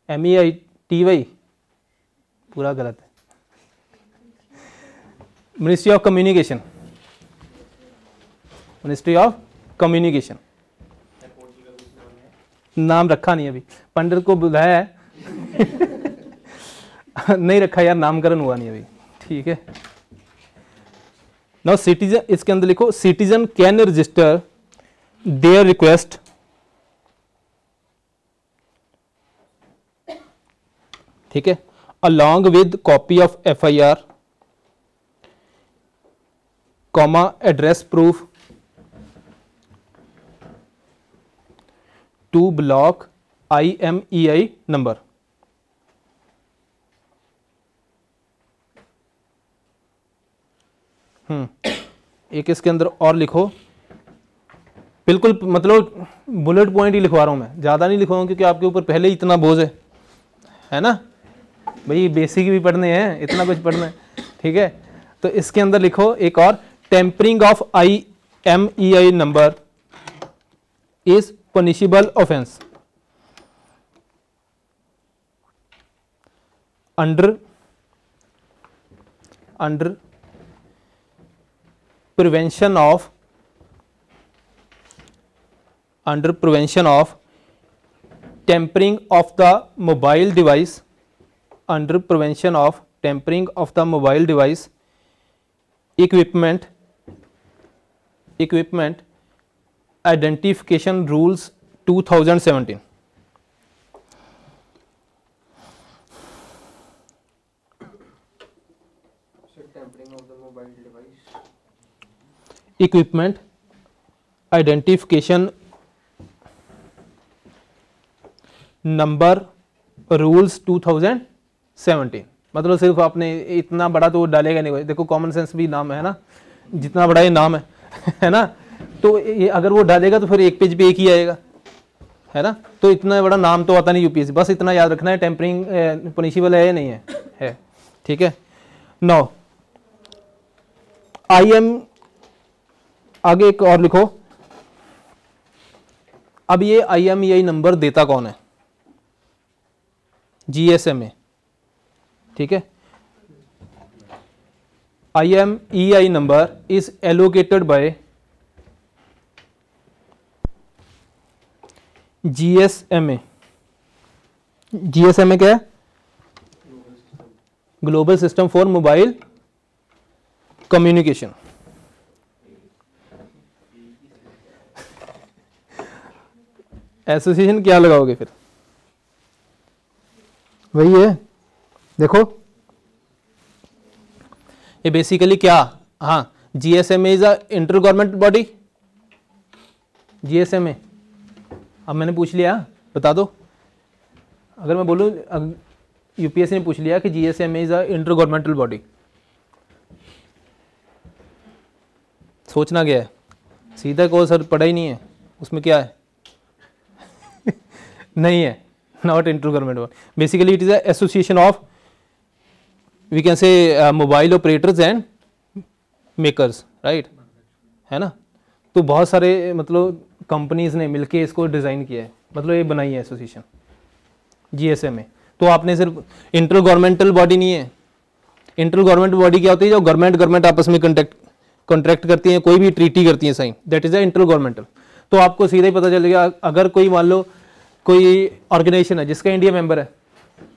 M E I T Y पूरा गलत है। Ministry of communication ministry of communication. नाम रखा नहीं अभी। पंडित को बुलाया है। नहीं रखा यार, नामकरण हुआ नहीं अभी। ठीक है। नाउ सिटीजन इसके अंदर लिखो citizen can register their request ठीक है। along with comma address FIR comma address proof to block IMEI number hmm एक इसके अंदर और लिखो। बिल्कुल मतलब बुलेट पॉइंट ही लिखवा रहा हूँ मैं। ज़्यादा नहीं लिखवाऊँ क्योंकि आपके ऊपर पहले ही इतना बोझ है। है ना? भाई बेसिक भी पढ़ने हैं, इतना कुछ पढ़ना है। ठीक है? तो इसके अंदर लिखो एक और tampering of I M E I number is punishable offense under under prevention of under prevention of tampering of the mobile device under prevention of tampering of the mobile device equipment equipment identification rules 2017 equipment identification number rules 2017 मतलब सिर्फ़ आपने इतना बड़ा तो डालेगा नहीं। देखो common sense भी नाम है ना। जितना बड़ा ये नाम है है ना? तो ये अगर वो डालेगा तो फिर एक पेज पे एक ही आएगा। है ना? तो इतना बड़ा नाम तो आता नहीं यूपीएससी बस इतना याद रखना है टेम्परिंग पनिशिबल है या नहीं है? है। ठीक है? नौ आई एम आगे एक और लिखो। अब ये आई एम आई नंबर देता कौन है? जी एस एम ए ठीक है? I M E I number is allocated by G S M A G S M A क्या है? Global system for mobile communication association क्या लगाओगे फिर? वही है। देखो। ये बेसिकली क्या? हाँ GSMA is a inter government body GSMA अब मैंने पूछ लिया, बता दो। अगर मैं बोलूँ यूपीएससी ने पूछ लिया कि GSMA is a inter governmental body सोचना क्या है? सीधा को सर पढ़ा ही नहीं है, उसमें क्या है? नहीं है not inter government body basically it is a association of we can say mobile operators and makers right है ना? तो बहुत सारे मतलब कंपनीज़ ने मिलके इसको डिज़ाइन किया है। मतलब ये बनाई है एसोसिएशन जीएसएम में तो आपने सिर्फ़ इंटर गवर्नमेंटल बॉडी नहीं है। इंटर गवर्नमेंट बॉडी क्या होती है? जो गवर्नमेंट गवर्नमेंट आपस में कंटेक्ट कॉन्ट्रैक्ट करती है, कोई भी ट्रीटी करती है, sign. That is a inter governmental तो आपको सीधा ही पता चलेगा अगर कोई मान लो, कोई ऑर्गेनाइजेशन है, जिसका इंडिया मेंबर है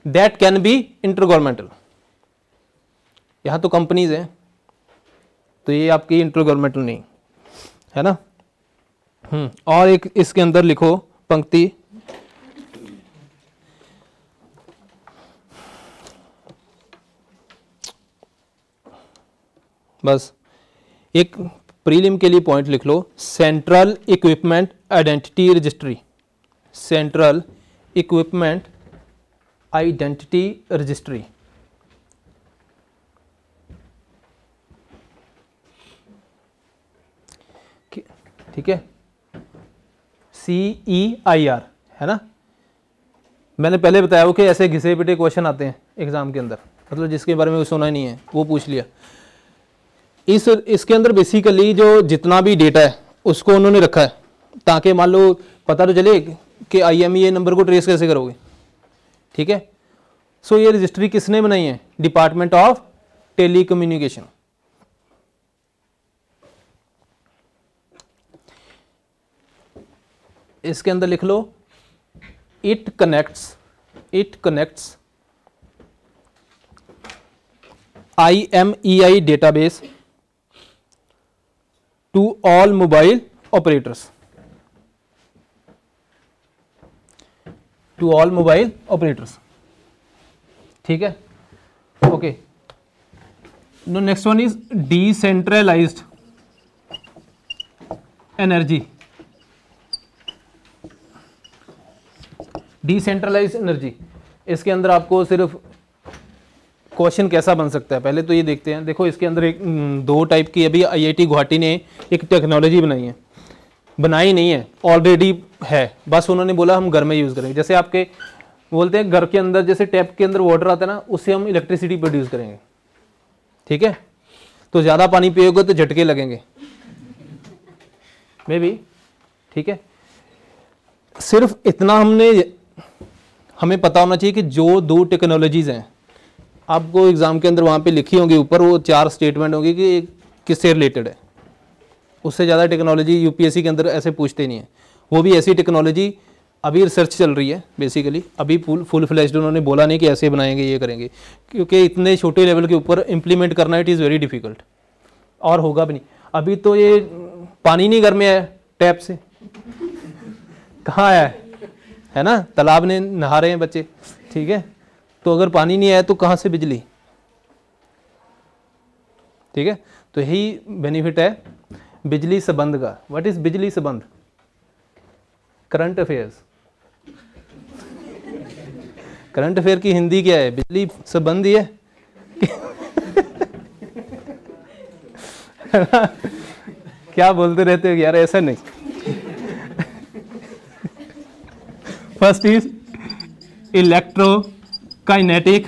that can be inter governmental यहाँ तो कंपनीज़ हैं। तो ये आपकी इंटर गवर्नमेंटल नहीं। है ना? और एक इसके अंदर लिखो पंक्ति। बस, एक प्रीलिम के लिए पॉइंट लिख लो central equipment identity registry central equipment identity registry ठीक है? सी ई आई आर है ना? मैंने पहले बताया वो कि ऐसे घिसे पिटे क्वेश्चन आते हैं एग्ज़ाम के अंदर। मतलब जिसके बारे में सुना नहीं है, वो पूछ लिया। इस, इसके अंदर बेसिकली जो जितना भी डेटा है, उसको उन्होंने रखा है। ताकि मान लो, पता तो चले कि आई एम ई नंबर को ट्रेस कैसे करोगे। ठीक है? सो ये रजिस्ट्री किसने बनाई है? डिपार्टमेंट ऑफ़ टेली कम्युनिकेशन इसके अंदर लिख लो it connects it connects I M E I database to all mobile operators to all mobile operators ठीक है? Okay next one is decentralised energy decentralise energy इसके अंदर आपको सिर्फ़ क्वेश्चन कैसा बन सकता है? पहले तो ये देखते हैं। देखो इसके अंदर एक हम्म, दो टाइप की अभी आईआईटी गुवाहाटी ने एक टेक्नोलॉजी बनाई है। बनाई नहीं है ऑलरेडी है। बस उन्होंने बोला हम घर में यूज़ करेंगे। जैसे आपके बोलते हैं घर के अंदर जैसे टैप के अंदर वाटर आता है ना उससे हम इलेक्ट्रिसिटी प्रोड्यूस करेंगे। ठीक है? तो ज़्यादा पानी पियोगे तो झटके लगेंगे। मे भी ठीक है? सिर्फ़ इतना हमने हमें पता होना चाहिए कि जो दो टेक्नोलॉजीज़ हैं, आपको एग्ज़ाम के अंदर वहाँ पे लिखी होंगी, ऊपर वो चार स्टेटमेंट होंगी कि किससे रिलेटेड है। उससे ज़्यादा टेक्नोलॉजी यूपीएससी के अंदर ऐसे पूछते नहीं है। वो भी ऐसी टेक्नोलॉजी अभी रिसर्च चल रही है बेसिकली अभी फुल फुल फ्लैश्ड उन्होंने बोला नहीं कि ऐसे बनाएँगे, ये करेंगे। क्योंकि इतने छोटे लेवल के ऊपर इम्प्लीमेंट करना इट इज़ वेरी डिफ़िकल्ट और होगा भी नहीं। अभी तो ये पानी नहीं घर में आया टैप से। कहाँ आया है? है ना? तालाब ने नहा रहे हैं बच्चे, ठीक है? तो अगर पानी नहीं आया तो कहाँ से बिजली? ठीक है? तो यही बेनिफिट है बिजली संबंध का। व्हाट इज़ बिजली sambandh? Current affairs current affair की हिंदी क्या है? बिजली संबंध ही है? क्या बोलते रहते हो यार ऐसा नहीं। First is electrokinetic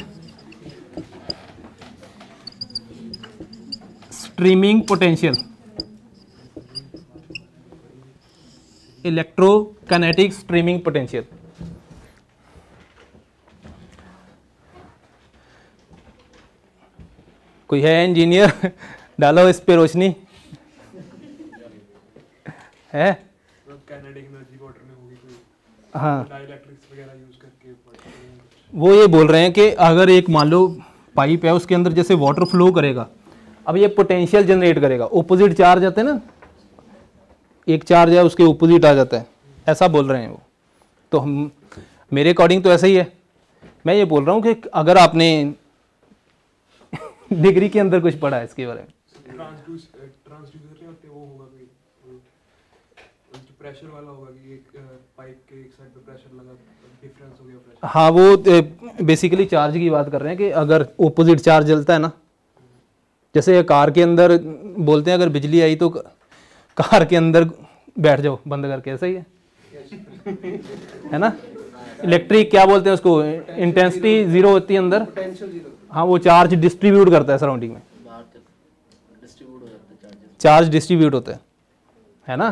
streaming potential electrokinetic streaming potential कोई है इंजीनियर डालो इस पे रोशनी। है कैनेडिक एनर्जी वाटर में होगी कोई हाँ। डाइलेक्ट्रिक्स वगैरह यूज़ करके वो ये बोल रहे हैं कि अगर एक मान लो पाइप है उसके अंदर जैसे वाटर फ्लो करेगा अब ये पोटेंशियल जनरेट करेगा। ओपोजिट चार्ज आते हैं ना एक चार्ज है उसके ओपोजिट आ जाता है। ऐसा बोल रहे हैं वो। तो हम मेरे अकॉर्डिंग तो ऐसा ही है। मैं ये बोल रहा हूँ कि अगर आपने डिग्री के अंदर कुछ पढ़ा है इसके बारे में ट्रांसड्यूस ट्रांसड्यूसर नहीं होते वो होगा कोई वो जो प्रेशर वाला होगा कि एक पाइप के एक साइड पे प्रेशर लगा डिफरेंस हो गया प्रेशर हाँ वो बेसिकली चार्ज की बात कर रहे हैं कि अगर ओपोजिट चार्ज जलता है ना जैसे कार के अंदर बोलते हैं अगर बिजली आई तो कार के अंदर बैठ जाओ बंद करके ऐसा ही है? है ना? इलेक्ट्रिक क्या बोलते हैं उसको? इंटेंसिटी ज़ीरो होती है अंदर। हाँ वो चार्ज डिस्ट्रीब्यूट करता है सराउंडिंग में। हो है चार्ज डिस्ट्रीब्यूट होता है। है ना?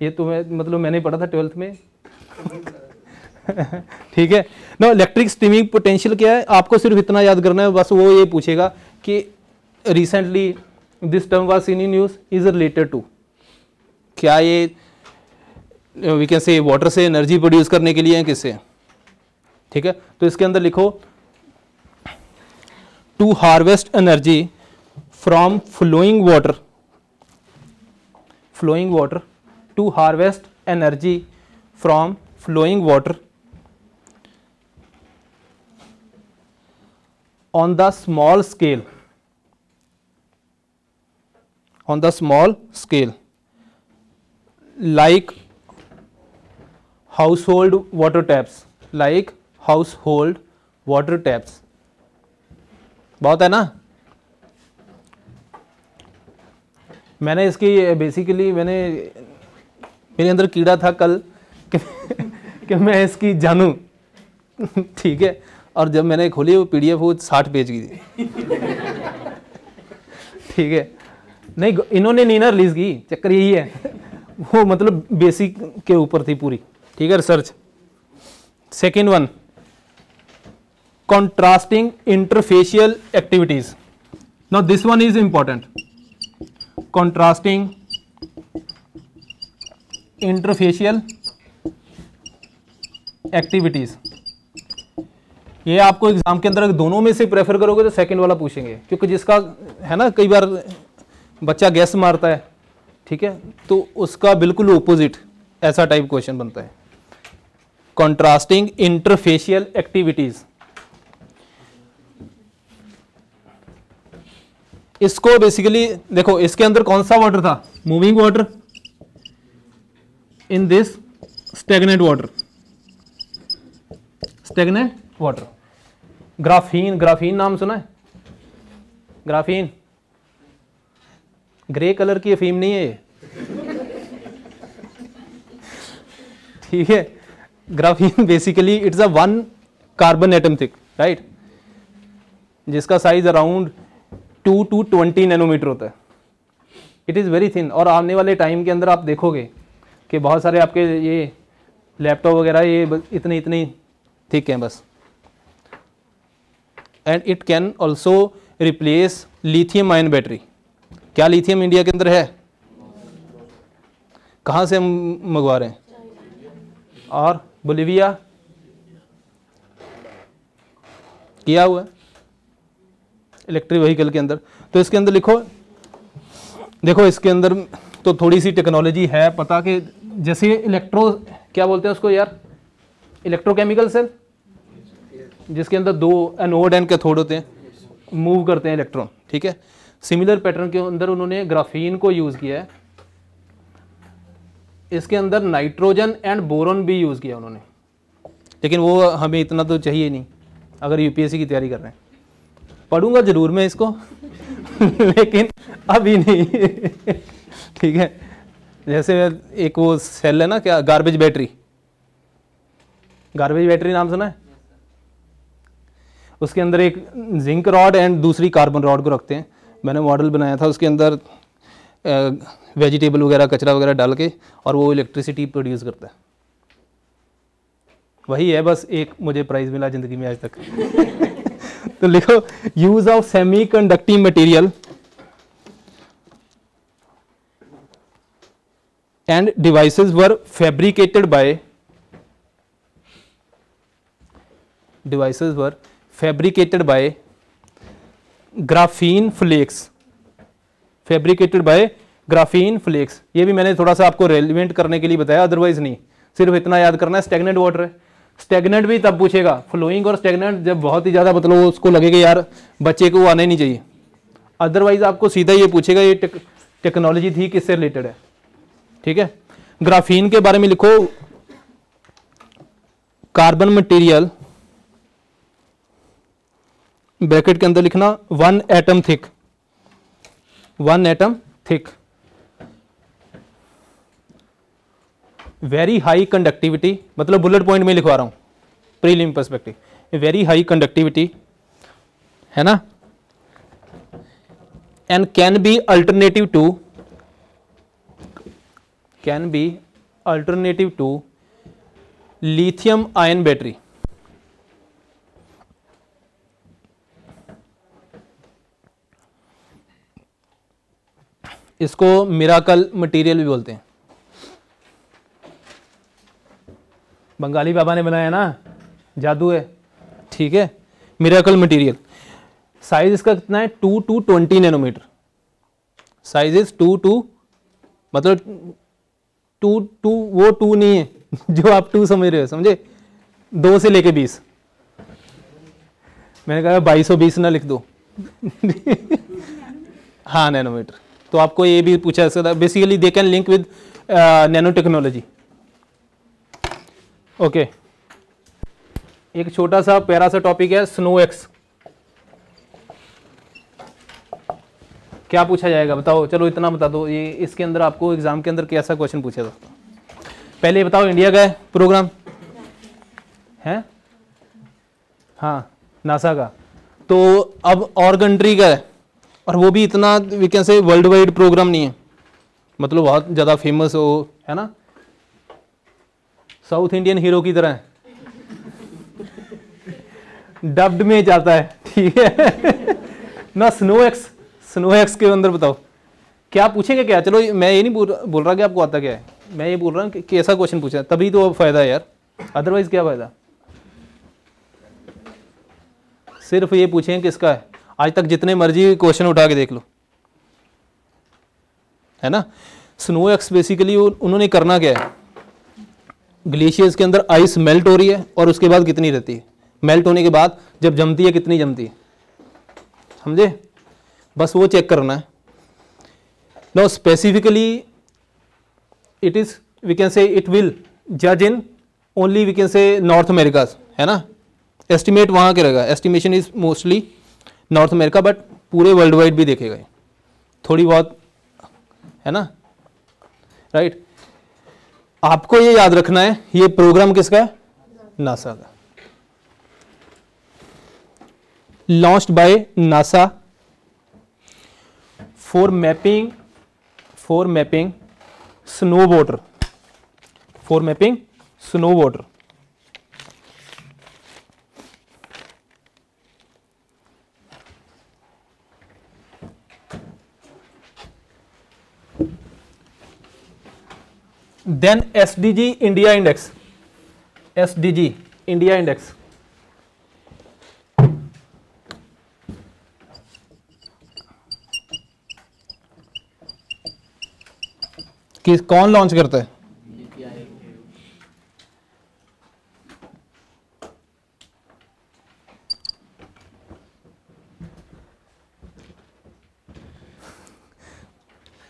ये तो मैं मतलब मैंने पढ़ा था ट्वेल्थ में। ठीक है। नो इलेक्ट्रिक स्टीमिंग पोटेंशियल क्या है? आपको सिर्फ़ इतना याद करना है, बस वो ये पूछेगा कि recently this term was in news is related to क्या ये वी कैन से वाटर से एनर्जी प्रोड्यूस करने के लिए है किससे? ठीक है? तो इसके अंदर लिखो to harvest energy from flowing water flowing water to harvest energy from flowing water on the small scale on the small scale like household water taps like household water taps बहुत है ना मैंने इसकी बेसिकली मैंने मेरे अंदर कीड़ा था कल कि, कि मैं इसकी जानूं। ठीक है? और जब मैंने खोली वो पीडीएफ वो साठ पेज की थी। ठीक है? नहीं इन्होंने नहीं ना रिलीज़ की। चक्कर यही है। वो मतलब बेसिक के ऊपर थी पूरी। ठीक है research second one contrasting interfacial activities. Now this one is important. Contrasting interfacial activities ये आपको एग्ज़ाम के अंदर दोनों में से प्रेफर करोगे तो सेकंड वाला पूछेंगे, क्योंकि जिसका, है ना, कई बार बच्चा गैस मारता है, ठीक है? तो उसका बिल्कुल ओपोजिट ऐसा टाइप क्वेश्चन बनता है। कॉन्ट्रास्टिंग इंटरफेशियल एक्टिविटीज़ इसको बेसिकली देखो, इसके अंदर कौन सा वाटर था? Moving water in this stagnant water stagnant water graphene graphene नाम सुना है? ग्राफीन ग्रे कलर की अफीम नहीं है ये। ठीक है? Graphene basically it's a one carbon atom thick right जिसका size around two two twenty nanometre होता है। इट इज़ वेरी थिन और आने वाले टाइम के अंदर आप देखोगे कि बहुत सारे आपके ये लैपटॉप वगैरह ये इतनी इतनी थिक हैं बस। And it can also replace lithium ion battery क्या लिथियम इंडिया के अंदर है? कहाँ से हम मंगवा रहे हैं? और बोलीविया किया हुआ इलेक्ट्रिक व्हीकल के अंदर। तो इसके अंदर लिखो। देखो, इसके अंदर तो थोड़ी सी टेक्नोलॉजी है, पता कि जैसे इलेक्ट्रो क्या बोलते हैं उसको यार? इलेक्ट्रोकेमिकल सेल जिसके अंदर दो एनोड एंड कैथोड होते हैं मूव करते हैं इलेक्ट्रॉन ठीक है? सिमिलर पैटर्न के अंदर उन्होंने ग्राफीन को यूज़ किया है। इसके अंदर नाइट्रोजन एंड बोरॉन भी यूज़ किया उन्होंने। लेकिन वो हमें इतना तो चाहिए नहीं, अगर यूपीएससी की तैयारी कर रहे हैं। पढ़ूँगा ज़रूर मैं इसको, लेकिन अभी नहीं, ठीक है? जैसे एक वो सेल है ना, क्या? गार्बेज बैटरी गार्बेज बैटरी नाम सुना है? उसके अंदर एक जिंक रॉड एंड दूसरी कार्बन रॉड को रखते हैं। मैंने मॉडल बनाया था, उसके अंदर वेजिटेबल वगैरह, कचरा वगैरह डाल के, और वो इलेक्ट्रिसिटी प्रोड्यूस करता है। वही है, बस एक मुझे प्राइज मिला ज़िंदगी में आज तक। तो लिखो use of semi conducting material and devices were fabricated by devices were fabricated by graphene flakes. Fabricated by graphene flakes. ये भी मैंने थोड़ा सा आपको रेलिवेंट करने के लिए बताया अदरवाइज़ नहीं। सिर्फ़ इतना याद करना है स्टेगनेंट वाटर है। स्टेगनेंट भी तब पूछेगा। फ्लोइंग और स्टेगनेंट जब बहुत ही ज़्यादा मतलब उसको लगेगा, यार, बच्चे को आना ही नहीं चाहिए। अदरवाइज़ आपको सीधा ये पूछेगा, ये टेक्नोलॉजी थी, किससे रिलेटेड है? ठीक है? ग्राफीन के बारे में लिखो। Carbon material. ब्रैकेट के अंदर लिखना one atom thick one atom thick very high conductivity मतलब बुलेट पॉइंट में लिखवा रहा हूँ। Prelim perspective very high conductivity है ना? And can be alternative to can be alternative to lithium ion battery इसको मिराकल मटेरियल भी बोलते हैं। बंगाली बाबा ने बनाया ना, जादू है। ठीक है? मिराकल मटेरियल साइज़ इसका कितना है? Two two twenty nanometre size is two two मतलब टू टू, वो टू नहीं है, जो आप टू समझ रहे हो, समझे? दो से लेके बीस। मैंने कहा बाईस सौ बीस ना लिख दो। हाँ नैनोमीटर तो आपको ये भी पूछा सकता basically they can link with nano technology okay एक छोटा सा प्यारा सा टॉपिक है स्नो एक्स क्या पूछा जाएगा? बताओ, चलो इतना बता दो। ये इसके अंदर आपको एग्ज़ाम के अंदर कैसा क्वेश्चन पूछा जाता पहले बताओ इंडिया का प्रोग्राम है? हाँ नासा का। तो अब और कंट्री का है, और वो भी इतना we can say world wide programme नहीं है। मतलब बहुत ज़्यादा फ़ेमस हो, है ना? साउथ इंडियन हीरो की तरह डब्ड में जाता है, ठीक है? ना स्नो एक्स स्नो एक्स के अंदर बताओ। क्या पूछेंगे क्या? चलो, मैं ये नहीं बोल बोल रहा कि आपको आता क्या है। मैं ये बोल रहा हूँ कि कैसा क्वेश्चन पूछा तभी तो फ़ायदा है यार। अदरवाइज़ क्या फ़ायदा? सिर्फ़ ये पूछें किसका है। आज तक जितने मर्ज़ी क्वेश्चन उठा के देख लो। है ना? स्नो एक्स बेसिकली उन्होंने करना क्या है? ग्लेशियर्स के अंदर आइस मेल्ट हो रही है और उसके बाद कितनी रहती है? मेल्ट होने के बाद जब जमती है, कितनी जमती है? समझे? बस वो चेक करना है। No specifically it is we can say it will जज in only we can say North America है ना? एस्टिमेट वहाँ के रहेगा। Estimation is mostly North America but पूरे वर्ल्ड वाइड भी देखेगा ये। थोड़ी बहुत, है ना? Right right? आपको ये याद रखना है, ये प्रोग्राम किसका है? नासा का। Launched by NASA for mapping for mapping snow water. For mapping snow water. Then SDG India index. SDG India index किस कौन लॉन्च करता है?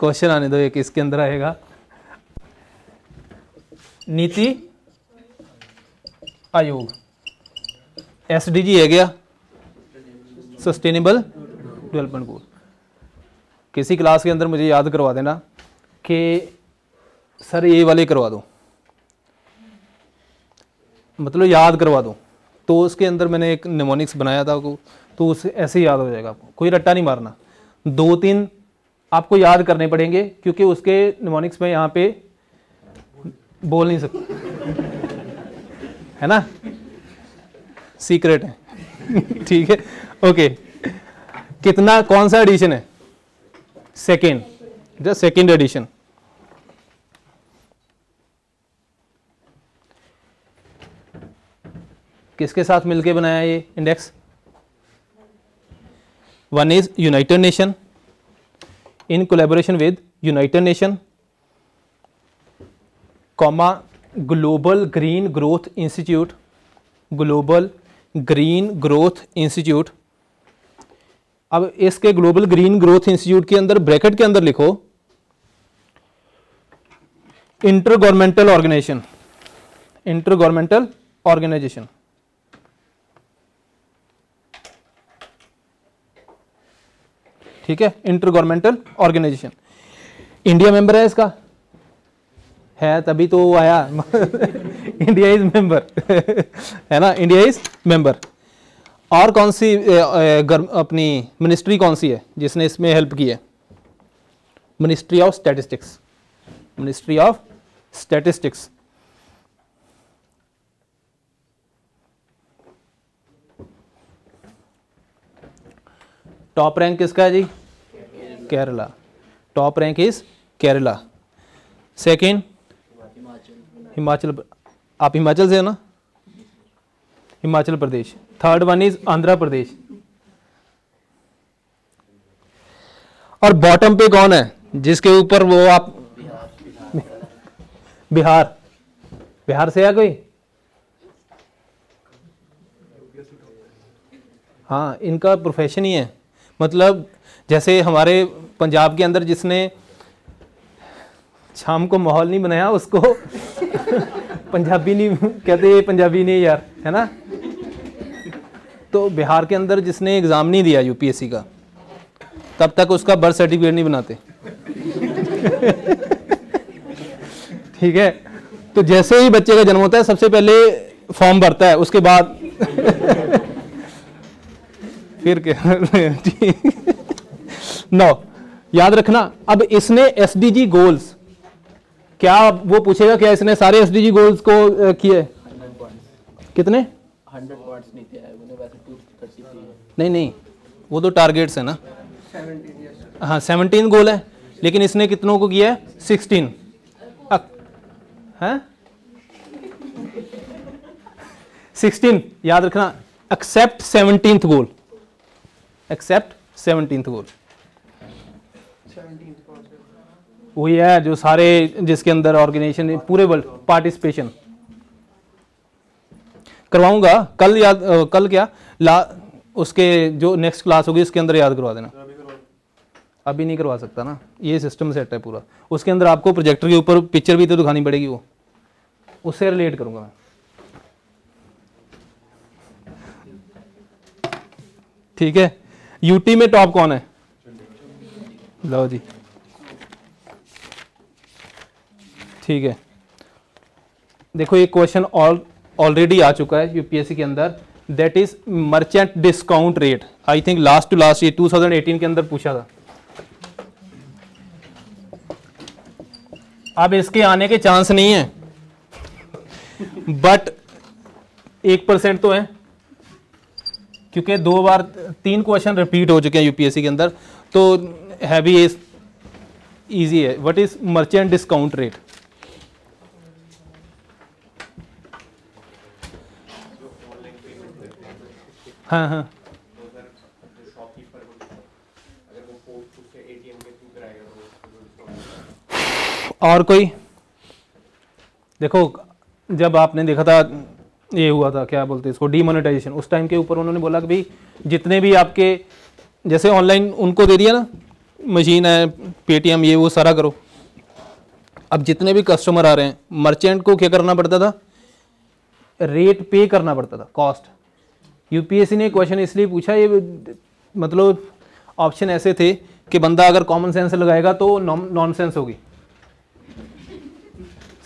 क्वेश्चन आने दो, एक इसके अंदर आएगा। नीति आयोग। एसडीजी है गया सस्टेनेबल डेवलपमेंट गोल किसी क्लास के अंदर मुझे याद करवा देना कि सर, ये वाले करवा दो। मतलब याद करवा दो। तो उसके अंदर मैंने एक निमोनिक्स बनाया था तो उसे ऐसे याद हो जाएगा आपको। कोई रट्टा नहीं मारना। दो, तीन आपको याद करने पड़ेंगे, क्योंकि उसके निमोनिक्स में यहाँ पे बोल नहीं सकते। है ना? सीक्रेट है। ठीक है? ओके कितना, कौन सा एडिशन है? सेकेंड द सेकेंड एडिशन किसके साथ मिलके बनाया ये index one is United Nation in collaboration with United Nation comma global green growth institute global green growth institute अब इसके ग्लोबल ग्रीन ग्रोथ इंस्टीट्यूट के अंदर ब्रैकेट के अंदर लिखो। Inter governmental organisation inter governmental organisation ठीक है? Inter governmental organisation India member है इसका? है, तभी तो आया। इंडिया इज़ मेंबर है ना? इंडिया इज़ मेंबर और कौन सी अपनी मिनिस्ट्री कौन सी है, जिसने इसमें हेल्प की है? Ministry of statistics ministry of statistics top rank किसका है जी? Top rank is Kerala second Himachal Himachal आप हिमाचल से हो ना? Himachal Pradesh third one is Andhra Pradesh और बॉटम पे कौन है? जिसके ऊपर वो आप बिहार. बिहार से है कोई? हाँ इनका प्रोफेशन ही है। मतलब जैसे हमारे पंजाब के अंदर जिसने शाम को माहौल नहीं बनाया, उसको पंजाबी नहीं, कहते ये पंजाबी नहीं यार, है ना? तो बिहार के अंदर जिसने एग्ज़ाम नहीं दिया यूपीएससी का, तब तक उसका बर्थ सर्टिफिकेट नहीं बनाते। ठीक है? तो जैसे ही बच्चे का जन्म होता है, सबसे पहले फॉर्म भरता है, उसके बाद फिर क्या? नो याद रखना अब इसने एसडीजी गोल्स क्या वो पूछेगा क्या इसने सारे एसडीजी गोल्स को किए? कितने? नहीं नहीं वो तो टारगेट्स है ना। हाँ सेवनटीन गोल है लेकिन इसने कितनों को किया है? सिक्सटीन है? सिक्सटीन याद रखना except seventeenth goal except seventeenth goal वही है जो सारे जिसके अंदर ऑर्गेनाइजेशन पूरे वर्ल्ड पार्टिसिपेशन करवाऊँगा। कल याद अ, कल क्या? ला उसके जो नेक्स्ट क्लास होगी उसके अंदर याद करवा देना। अभी नहीं करवा सकता ना। ये सिस्टम सेट है पूरा। उसके अंदर आपको प्रोजेक्टर के ऊपर पिक्चर भी तो दिखानी पड़ेगी वो। उससे रिलेट करूँगा मैं। ठीक है? यूटी में टॉप कौन है? लो जी। ठीक है। देखो, ये क्वेश्चन ऑल ऑलरेडी आ चुका है यूपीएससी के अंदर। That is merchant discount rate I think last to last ये 2018 के अंदर पूछा था। अब इसके आने के चांस नहीं है। बट एक परसेंट तो है। क्योंकि दो बार, तीन क्वेश्चन रिपीट हो चुके हैं यूपीएससी के अंदर। तो हैवी इज़ इजी है what is merchant discount rate हाँ हाँ और कोई? देखो, जब आपने देखा था, ये हुआ था, क्या बोलते हैं इसको डीमोनेटाइजेशन उस टाइम के ऊपर उन्होंने बोला कि भाई, जितने भी आपके, जैसे ऑनलाइन उनको दे दिया ना मशीन है पेटीएम ये वो सारा करो। अब जितने भी कस्टमर आ रहे हैं मर्चेंट को क्या करना पड़ता था? रेट पे करना पड़ता था कॉस्ट यूपीएससी ने क्वेश्चन इसलिए पूछा, ये मतलब ऑप्शन ऐसे थे कि बंदा अगर कॉमन सेंस लगाएगा तो नॉन सेंस होगी।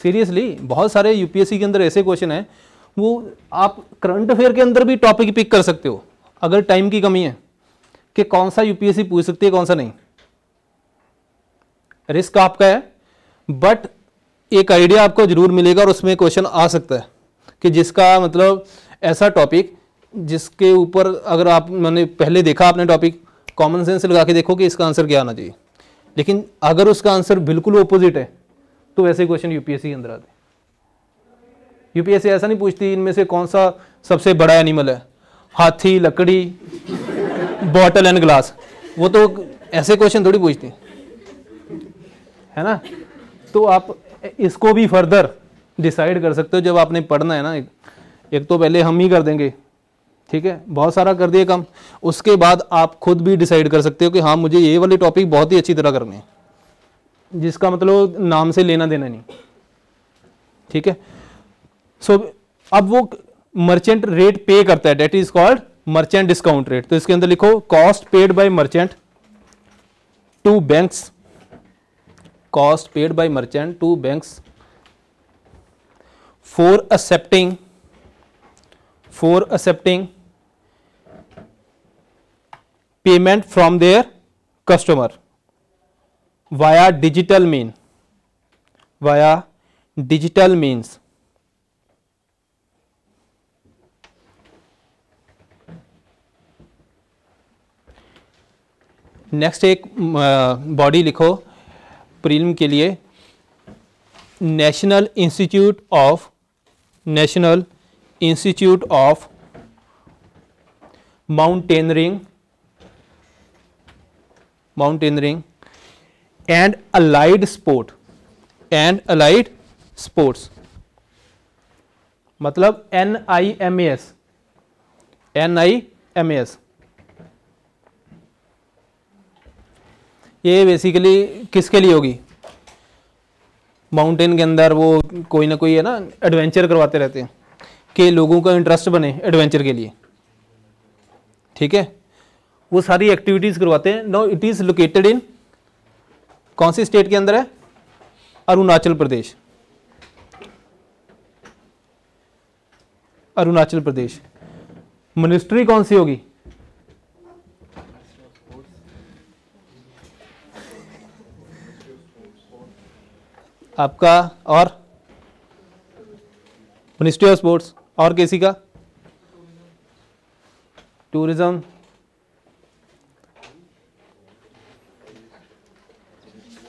सीरियसली बहुत सारे यूपीएससी के अंदर ऐसे क्वेश्चन हैं, वो आप करंट अफेयर के अंदर भी टॉपिक पिक कर सकते हो, अगर टाइम की कमी है, कि कौन सा यूपीएससी पूछ सकती है, कौन सा नहीं। रिस्क आपका है बट एक आइडिया आपको ज़रूर मिलेगा और उसमें क्वेश्चन आ सकता है कि जिसका मतलब ऐसा टॉपिक जिसके ऊपर अगर आप, मैंने पहले देखा आपने टॉपिक कॉमन सेंस से लगा के देखो कि इसका आंसर क्या आना चाहिए। लेकिन अगर उसका आंसर बिल्कुल ऑपोजिट है तो वैसे क्वेश्चन यूपीएससी के अंदर आते यूपीएससी ऐसा नहीं पूछती इनमें से कौन सा सबसे बड़ा एनिमल है। हाथी, लकड़ी बॉटल एंड ग्लास वो तो ऐसे क्वेश्चन थोड़ी पूछती है ना? तो आप इसको भी फर्दर डिसाइड कर सकते हो। जब आपने पढ़ना है ना एक, एक तो पहले हम ही कर देंगे ठीक है? बहुत सारा कर दिए काम। उसके बाद आप खुद भी डिसाइड कर सकते हो कि हाँ मुझे ये वाले टॉपिक बहुत ही अच्छी तरह करने हैं। जिसका मतलब नाम से लेना देना नहीं ठीक है? सो so, अब वो मर्चेंट रेट पे करता है। That is called merchant discount rate तो इसके अंदर लिखो cost paid by merchant to banks cost paid by merchant to banks for accepting for accepting payment from their customer via digital mean via digital means next एक body लिखो prelim के लिए national institute of, national institute of mountaineering mountaineering and allied sport, and allied sports. मतलब N I M S N I M S ये basically किसके लिए होगी? Mountain के अंदर वो कोई ना कोई है ना एडवेंचर करवाते रहते हैं कि लोगों का इंटरेस्ट बने एडवेंचर के लिए। ठीक है? वो सारी एक्टिविटीज़ करवाते हैं। No it is located in कौन सी स्टेट के अंदर है? अरुणाचल प्रदेश अरुणाचल प्रदेश मिनिस्ट्री कौन सी होगी? आपका और मिनिस्ट्री ऑफ़ स्पोर्ट्स और किसी का? Tourism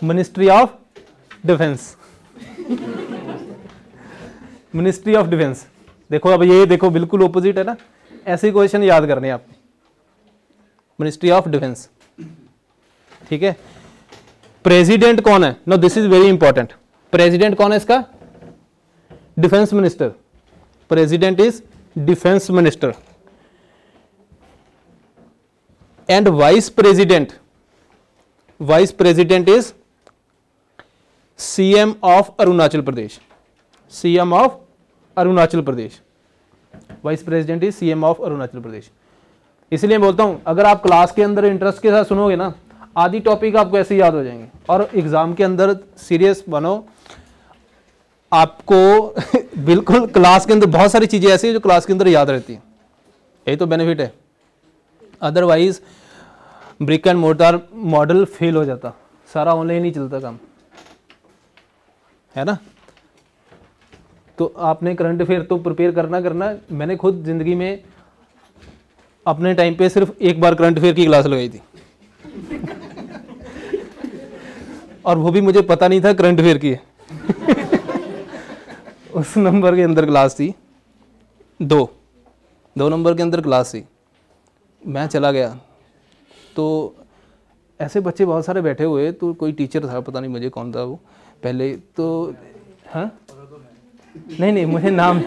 ministry of defence ministry of defence देखो अब ये देखो, बिल्कुल ओपोजिट है ना? ऐसे क्वेश्चन याद करने आप। मिनिस्ट्री ऑफ़ डिफेंस ठीक है? प्रेसिडेंट कौन है? No this is very important president कौन है इसका? Defence minister. President is defence minister. And vice president. Vice president is CM of Arunachal Pradesh. CM of Arunachal Pradesh. Vice president is CM of Arunachal Pradesh. इसलिए बोलता हूँ, अगर आप class के अंदर इंटरेस्ट के साथ सुनोगे ना, आधी टॉपिक आपको ऐसे याद हो जाएँगे। और एग्ज़ाम के अंदर सीरियस बनो आपको बिल्कुल क्लास के अंदर बहुत सारी चीज़ें ऐसी हैं जो क्लास के अंदर याद रहती हैं। यही तो बेनिफिट है। Otherwise brick and mortar model fail हो जाता। सारा ऑनलाइन ही चलता काम। है ना? तो आपने करंट अफेयर तो प्रिपेयर करना करना। मैंने खुद ज़िंदगी में अपने टाइम पे सिर्फ़ एक बार करंट अफेयर की क्लास लगाई थी। और वो भी मुझे पता नहीं था करंट अफेयर की उस नंबर के अंदर क्लास थी। दो। दो नंबर के अंदर क्लास थी। मैं चला गया। तो ऐसे बच्चे बहुत सारे बैठे हुए तो कोई टीचर था पता नहीं मुझे कौन था वो। पहले तो हाँ? नहीं नहीं मुझे नाम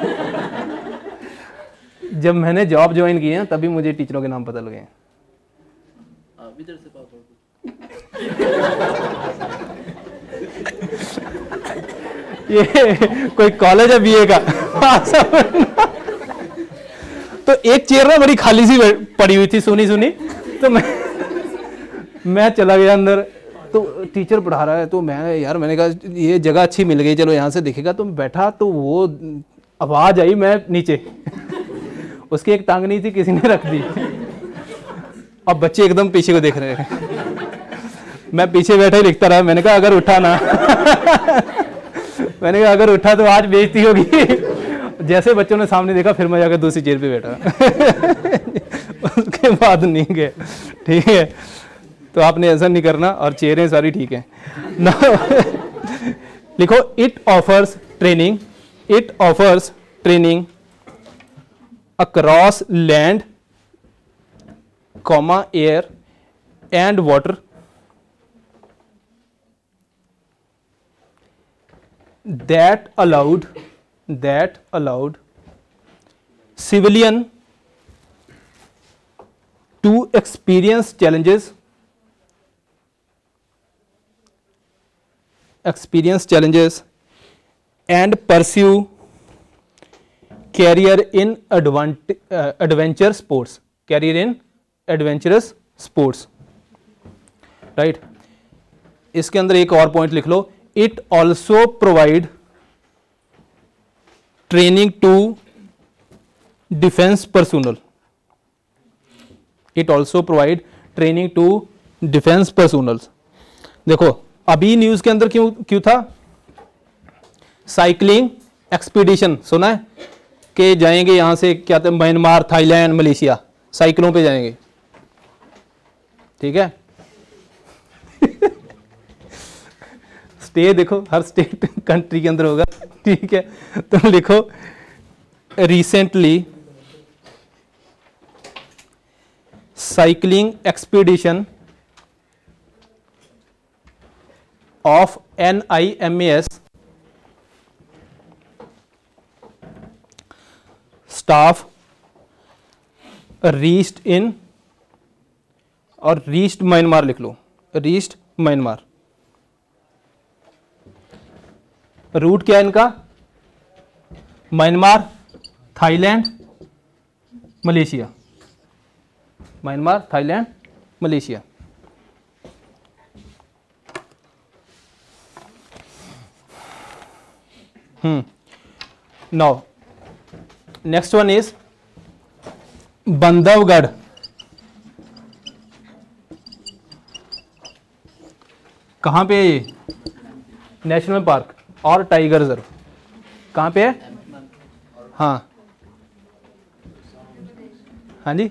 जब मैंने जॉब ज्वाइन की है तभी मुझे टीचरों के नाम पता लगे। हैं आप भी इधर से पास हो ये कोई कॉलेज है बीए का? तो एक चेयर ना बड़ी खाली सी पड़ी हुई थी, सुनी सुनी। तो मैं मैं चला गया अंदर। तो टीचर पढ़ा रहा है तो मैं, यार, मैंने कहा, ये जगह अच्छी मिल गई, चलो यहाँ से दिखेगा। तो बैठा तो वो आवाज़ आई मैं नीचे। उसकी एक टांग नहीं थी, किसी ने रख दी। अब बच्चे एकदम पीछे को देख रहे हैं। मैं पीछे बैठा ही लिखता रहा, मैंने कहा, अगर उठा ना। मैंने कहा, अगर उठा तो आज बेचती होगी। जैसे बच्चों ने सामने देखा, फिर मैं जाकर दूसरी चेयर पे बैठा। उसके बाद नहीं गए। ठीक है? तो आपने ऐसा नहीं करना और चेयरें सारी ठीक है। ना। लिखो it offers training it offers training across land comma air and water that allowed that allowed civilian to experience challenges experience challenges and pursue career in advant, uh, adventure sports career in adventurous sports right इसके अंदर एक और point लिख लो It also provide training to defense personnel it also provide training to defense personnel देखो अभी news के अंदर क्यों क्यों था साइकिलिंग एक्सपीडिशन सुना है कि जाएँगे यहाँ से क्या था म्यांमार थाईलैंड मलेशिया साइकिलों पे जाएँगे ठीक है स्टे देखो, हर स्टेट कंट्री के अंदर होगा, ठीक है? तो लिखो recently cycling expedition of N I M S staff reached in और रीस्ट म्यांमार लिख लो रीस्ट म्यांमार रूट क्या है इनका? Myanmar, Thailand, Malaysia. Myanmar, Thailand, Malaysia. Hmm now next one is Bandhavgarh. कहाँ पे है ये? National park. और टाइगर रिज़र्व कहाँ पे है? हाँ। हाँ जी।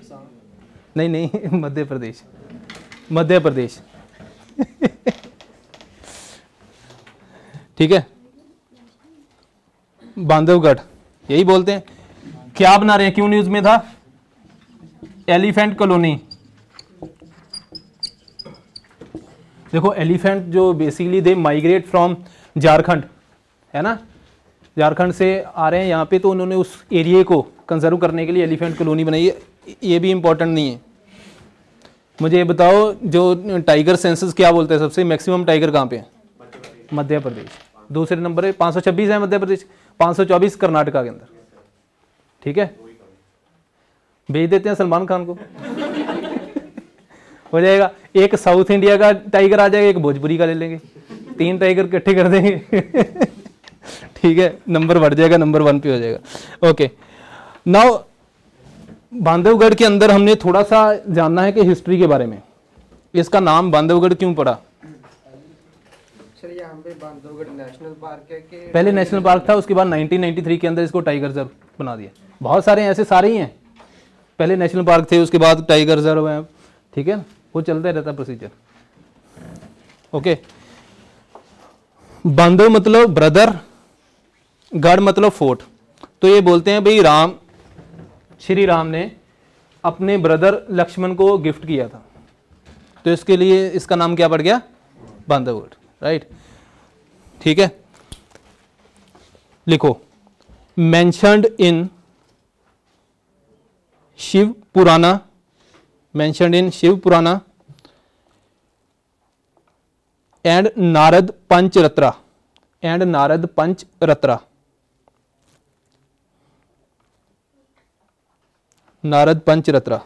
नहीं नहीं, मध्य प्रदेश। मध्य प्रदेश। ठीक है। बांधवगढ़। यही बोलते हैं। क्या बना रहे हैं? क्यों न्यूज़ में था? एलिफेंट कॉलोनी देखो एलिफेंट जो basically they migrate from Jharkhand है ना? झारखंड से आ रहे हैं, यहाँ पे तो उन्होंने उस एरिए को कंजर्व करने के लिए एलिफेंट कॉलोनी बनाई है। ये भी इम्पोर्टेंट नहीं है। मुझे बताओ, जो टाइगर सेंसस क्या बोलते हैं सबसे? मैक्सिमम टाइगर कहाँ पे है? मध्य प्रदेश। दूसरे नंबर है 526 है मध्य प्रदेश। 524 कर्नाटका के अंदर। ठीक है? भेज देते हैं सलमान खान को। हो जाएगा। एक साउथ इंडिया का टाइगर आ जाएगा, एक भोजपुरी का ले लेंगे। तीन टाइगर इकट्ठे कर देंगे। ठीक है नंबर बढ़ जाएगा नंबर वन पे हो जाएगा। ओके नाउ बांधवगढ़ के अंदर हमने थोड़ा सा जानना है कि हिस्ट्री के बारे में। इसका नाम बांधवगढ़ क्यों पड़ा? पे नेशनल पार्क है कि पहले नेशनल पार्क था उसके बाद 1993 के अंदर इसको टाइगर रिज़र्व बना दिया। बहुत सारे ऐसे सारे ही हैं। पहले नेशनल पार्क थे उसके बाद टाइगर रिज़र्व है। ठीक है? वो चलता रहता प्रोसीजर ओके बांधव मतलब ब्रदर गढ़ मतलब फोर्ट। तो ये बोलते हैं भाई राम, श्री राम ने अपने ब्रदर लक्ष्मण को गिफ्ट किया था। तो इसके लिए इसका नाम क्या पड़ गया? बांधवगढ़ राइट ठीक है? लिखो मेंशनड इन शिव पुराना mentioned in Shiv Purana and Narad Pancharatra and Narad Pancharatra. Narad Pancharatra.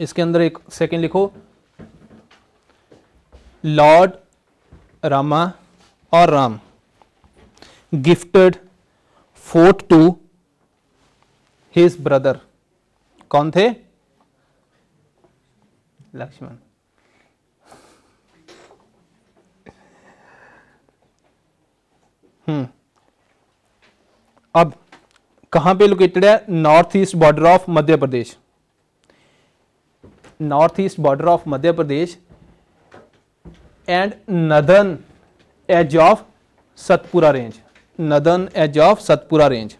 इसके अंदर एक सेकंड लिखो। लॉर्ड रामा और Ram gifted fort to his brother कौन थे? लक्ष्मण। हम्म। अब कहाँ पे लोकेटेड है? North east border of Madhya Pradesh north east border of Madhya Pradesh and northern edge of Satpura range northern edge of Satpura range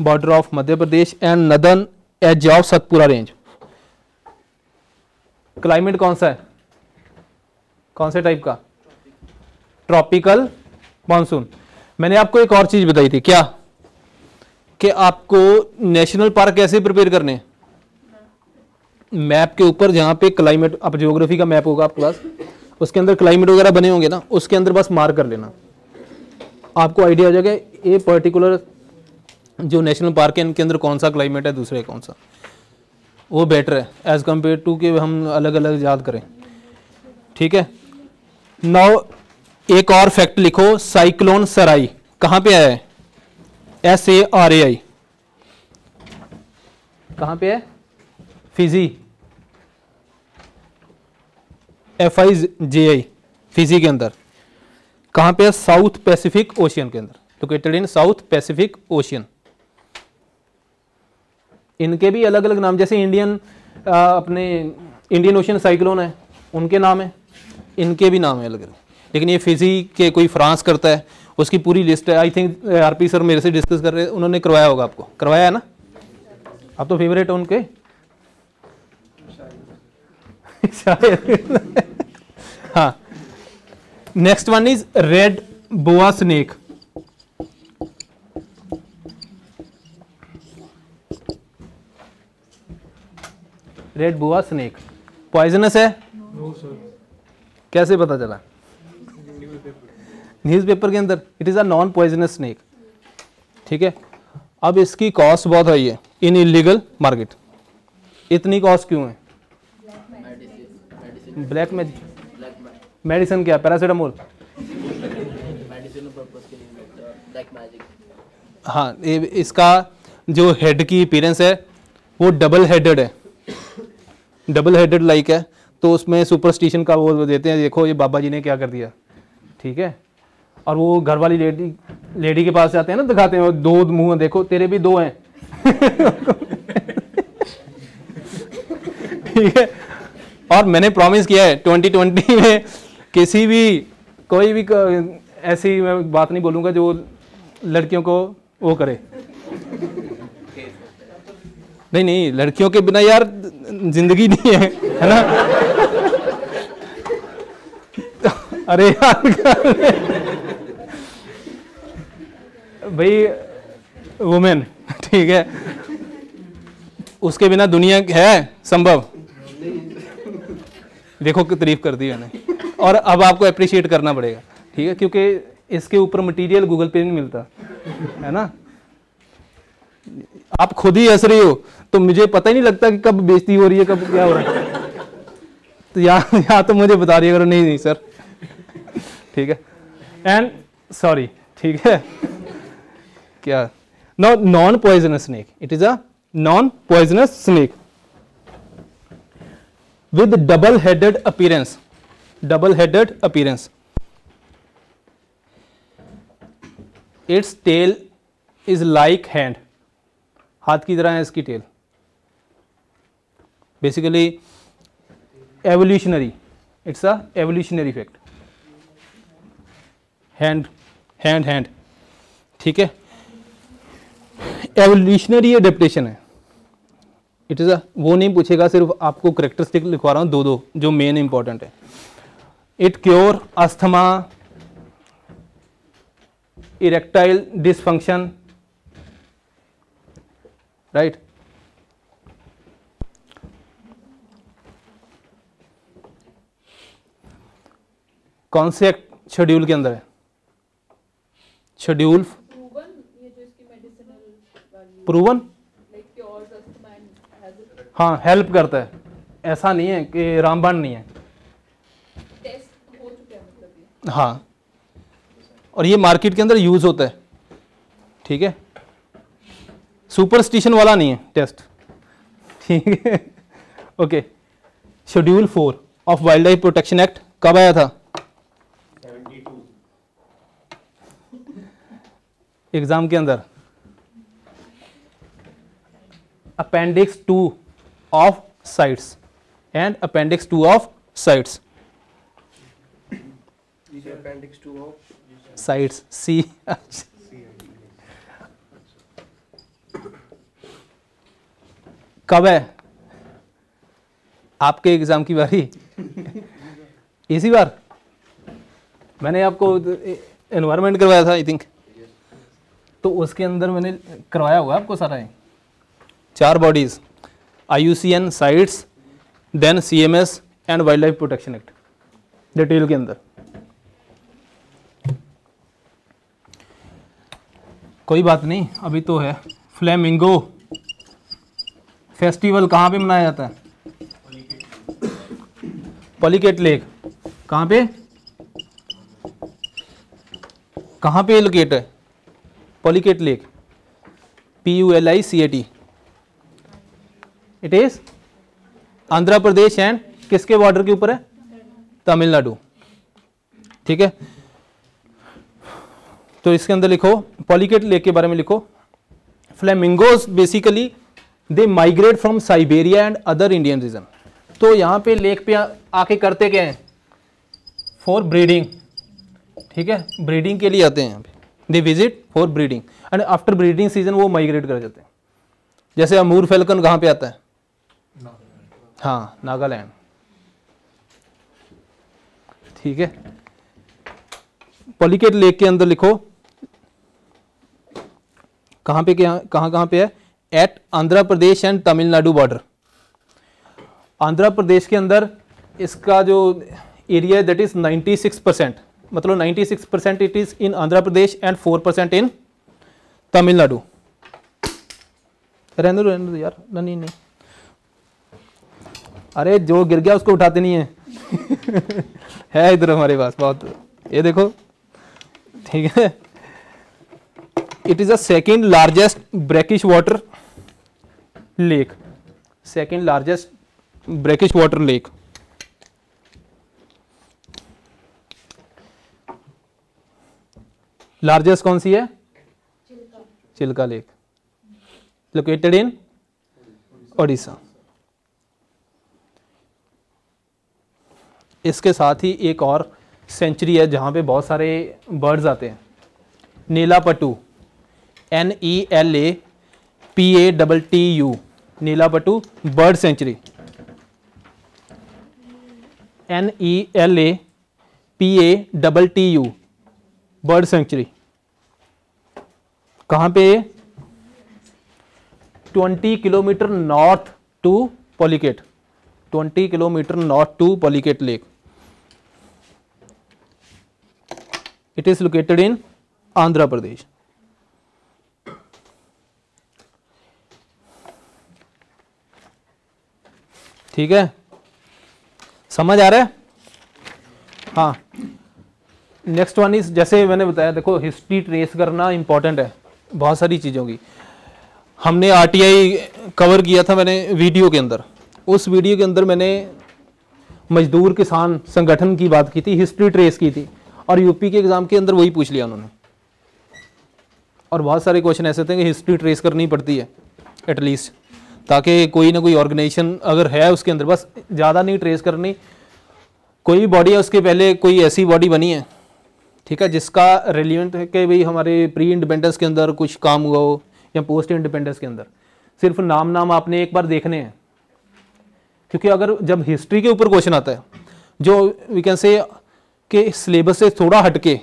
border of Madhya Pradesh and northern edge of Satpura range climate कौन सा है? कौन से type का? Tropical monsoon मैंने आपको एक और चीज़ बताई थी, क्या? कि आपको नेशनल पार्क कैसे प्रिपेयर करने? मैप के ऊपर जहाँ पे क्लाइमेट आप जियोग्राफी का मैप होगा आपके पास, उसके अंदर क्लाइमेट वगैरह बने होंगे ना, उसके अंदर बस मार्क कर लेना। आपको आइडिया हो जाएगा, ये पर्टिकुलर जो नेशनल पार्क है, इनके अंदर कौन सा क्लाइमेट है, दूसरे कौन सा? वो बेटर है एज कंपेयर टू कि हम अलग अलग याद करें। ठीक है? नाउ एक और फैक्ट लिखो साइक्लोन सराई। कहाँ पे आया है? एस ए आर ए आई कहाँ पे है? Fiji. F I J I Fiji के अंदर। कहाँ पे है? साउथ पैसिफिक ओशियन के अंदर। Located in South Pacific Ocean. इनके भी अलग अलग नाम जैसे इंडियन आ, अपने इंडियन ओशियन साइक्लोन है उनके नाम है। इनके भी नाम है अलग अलग लेकिन ये फिजी के कोई फ्रांस करता है उसकी पूरी लिस्ट है। आई थिंक आरपी सर मेरे से डिस्कस कर रहे हैं उन्होंने करवाया होगा आपको। करवाया है ना? आप तो फेवरेट है उनके। शायद। हाँ। Next one is red boa snake red boa snake poisonous है? सर कैसे पता चला? न्यूज़पेपर के अंदर. It is a non poisonous snake ठीक है? अब इसकी कॉस्ट बहुत हाई है इन इलीगल मार्केट इतनी कॉस्ट क्यों है? ब्लैक में ब्लैक मेडिसिन क्या पैरासीटामोल मैजिक हाँ इसका जो हेड की अपीरेंस है, वो डबल हेडेड है. डबल हेडेड लाइक है. तो उसमें सुपरस्टिशन का वो देते हैं, देखो ये बाबा जी ने क्या कर दिया. ठीक है? और वो घर वाली लेडी लेडी के पास जाते हैं ना, दिखाते हैं, दो मुँह देखो, तेरे भी दो हैं. ठीक है? और मैंने प्रॉमिस किया है 2020 में किसी भी, कोई भी ऐसी मैं बात नहीं बोलूँगा जो लड़कियों को वो करे। नहीं नहीं, लड़कियों के बिना यार ज़िंदगी नहीं है है ना? अरे यार भाई वुमेन ठीक है? उसके बिना दुनिया है, संभव? देखो तारीफ़ कर दी मैंने। और अब आपको अप्रिशिएट करना पड़ेगा, ठीक है? क्योंकि इसके ऊपर मटेरियल गूगल पे नहीं मिलता, है ना? आप खुद ही हंस रही हो तो मुझे पता ही नहीं लगता कि कब बेइज्जती हो रही है, कब क्या हो रहा है। तो यहाँ यहाँ तो मुझे बता रही है अगर नहीं नहीं सर ठीक है? एंड सॉरी ठीक है? क्या? Poisonous snake it is a non poisonous snake with double headed appearance. Double headed appearance. Its tail is like hand. हाथ की तरह है इसकी tail basically evolutionary it's a evolutionary effect hand hand hand ठीक है? एवोल्यूशनरी एडेप्टेशन है। It is a वो नहीं पूछेगा, सिर्फ़ आपको करेक्टरिस्टिक लिखवा रहा हूँ दो दो जो मेन इंपॉर्टेंट है। It cure asthma erectile dysfunction right कौन से शेड्यूल के अंदर है? शेड्यूल proven ये जो इसकी medicinal value प्रूवन हाँ हेल्प करता है। ऐसा नहीं है कि रामबाण नहीं है। हो है मतलब ये। हाँ। और ये मार्केट के अंदर यूज़ होता है। ठीक है? सुपरस्टिशन वाला नहीं है टेस्ट ठीक है? Okay schedule four of wildlife protection act कब आया था? एग्ज़ाम के अंदर। Appendix two of CITES and appendix two of CITES appendix two of CITES C कब है? आपके एग्ज़ाम की बारी? इसी बार? मैंने आपको एनवायरनमेंट करवाया था आई थिंक तो उसके अंदर मैंने करवाया हुआ आपको सारा ये? चार bodies I U C N CITES then C M S and wildlife protection act detail के अंदर। कोई बात नहीं, अभी तो है। फ्लेमिंगो फेस्टिवल कहाँ पे मनाया जाता है? पॉलीकेट लेक कहाँ पे? कहाँ पे लोकेट है? Pulicat lake P U L I C A T it is Andhra Pradesh and किसके बॉर्डर के ऊपर है? तमिलनाडु ठीक है? तो इसके अंदर लिखो पॉलीकेट लेक के बारे में लिखो। Flamingos basically they migrate from Siberia and other Indian region तो यहाँ पे लेक पे आके करते क्या हैं? फॉर ब्रीडिंग ठीक है? ब्रीडिंग के लिए आते हैं पे। They visit for breeding and after breeding season वो माइग्रेट कर जाते हैं। जैसे अमूर फेलकन कहाँ पे आता है? हाँ नागालैंड। ठीक है। पॉलीकेट लेक के अंदर लिखो। कहाँ पे कहाँ कहाँ पे है? At Andhra Pradesh and Tamil Nadu border Andhra Pradesh के अंदर इसका जो एरिया है दैट इज़ 96 परसेंट मतलब 96 percent it is in Andhra Pradesh and 4 percent in Tamil Nadu रहने दो रहने दो यार, नहीं नहीं। अरे जो गिर गया उसको उठाते नहीं है। है इधर हमारे पास बहुत। ये देखो। ठीक है। It is a second largest brackish water lake second largest brackish water lake largest कौन सी है? Chilka. Lake located in Odisha इसके साथ ही एक और सेंचुरी है जहाँ पे बहुत सारे बर्ड्स आते हैं Nelapattu N E L A P A double T U Nelapattu bird sanctuary N E L A P A double T U bird sanctuary कहाँ पे है? 20 kilometer north to Polycat. 20 kilometer north to Polycat Lake. It is located in Andhra Pradesh. ठीक है? समझ आ रहा है? हाँ। नेक्स्ट वन इज़ जैसे मैंने बताया, देखो हिस्ट्री ट्रेस करना इंपॉर्टेंट है। बहुत सारी चीज़ों की हमने आरटीआई कवर किया था मैंने वीडियो के अंदर। उस वीडियो के अंदर मैंने मजदूर किसान संगठन की बात की थी हिस्ट्री ट्रेस की थी। और यूपी के एग्ज़ाम के अंदर वही पूछ लिया उन्होंने। और बहुत सारे क्वेश्चन ऐसे थे कि हिस्ट्री ट्रेस करनी पड़ती है एटलीस्ट ताकि कोई ना कोई ऑर्गेनाइजेशन अगर है उसके अंदर, बस ज़्यादा नहीं ट्रेस करनी। कोई भी बॉडी है, उसके पहले कोई ऐसी बॉडी बनी है, ठीक है, जिसका रेलिवेंट है कि भाई हमारे प्री इंडिपेंडेंस के अंदर कुछ काम हुआ हो, या पोस्ट इंडिपेंडेंस के अंदर। सिर्फ़ नाम नाम आपने एक बार देखने हैं। क्योंकि अगर जब हिस्ट्री के ऊपर क्वेश्चन आता है, जो वी कैन से कि सिलेबस से थोड़ा हटके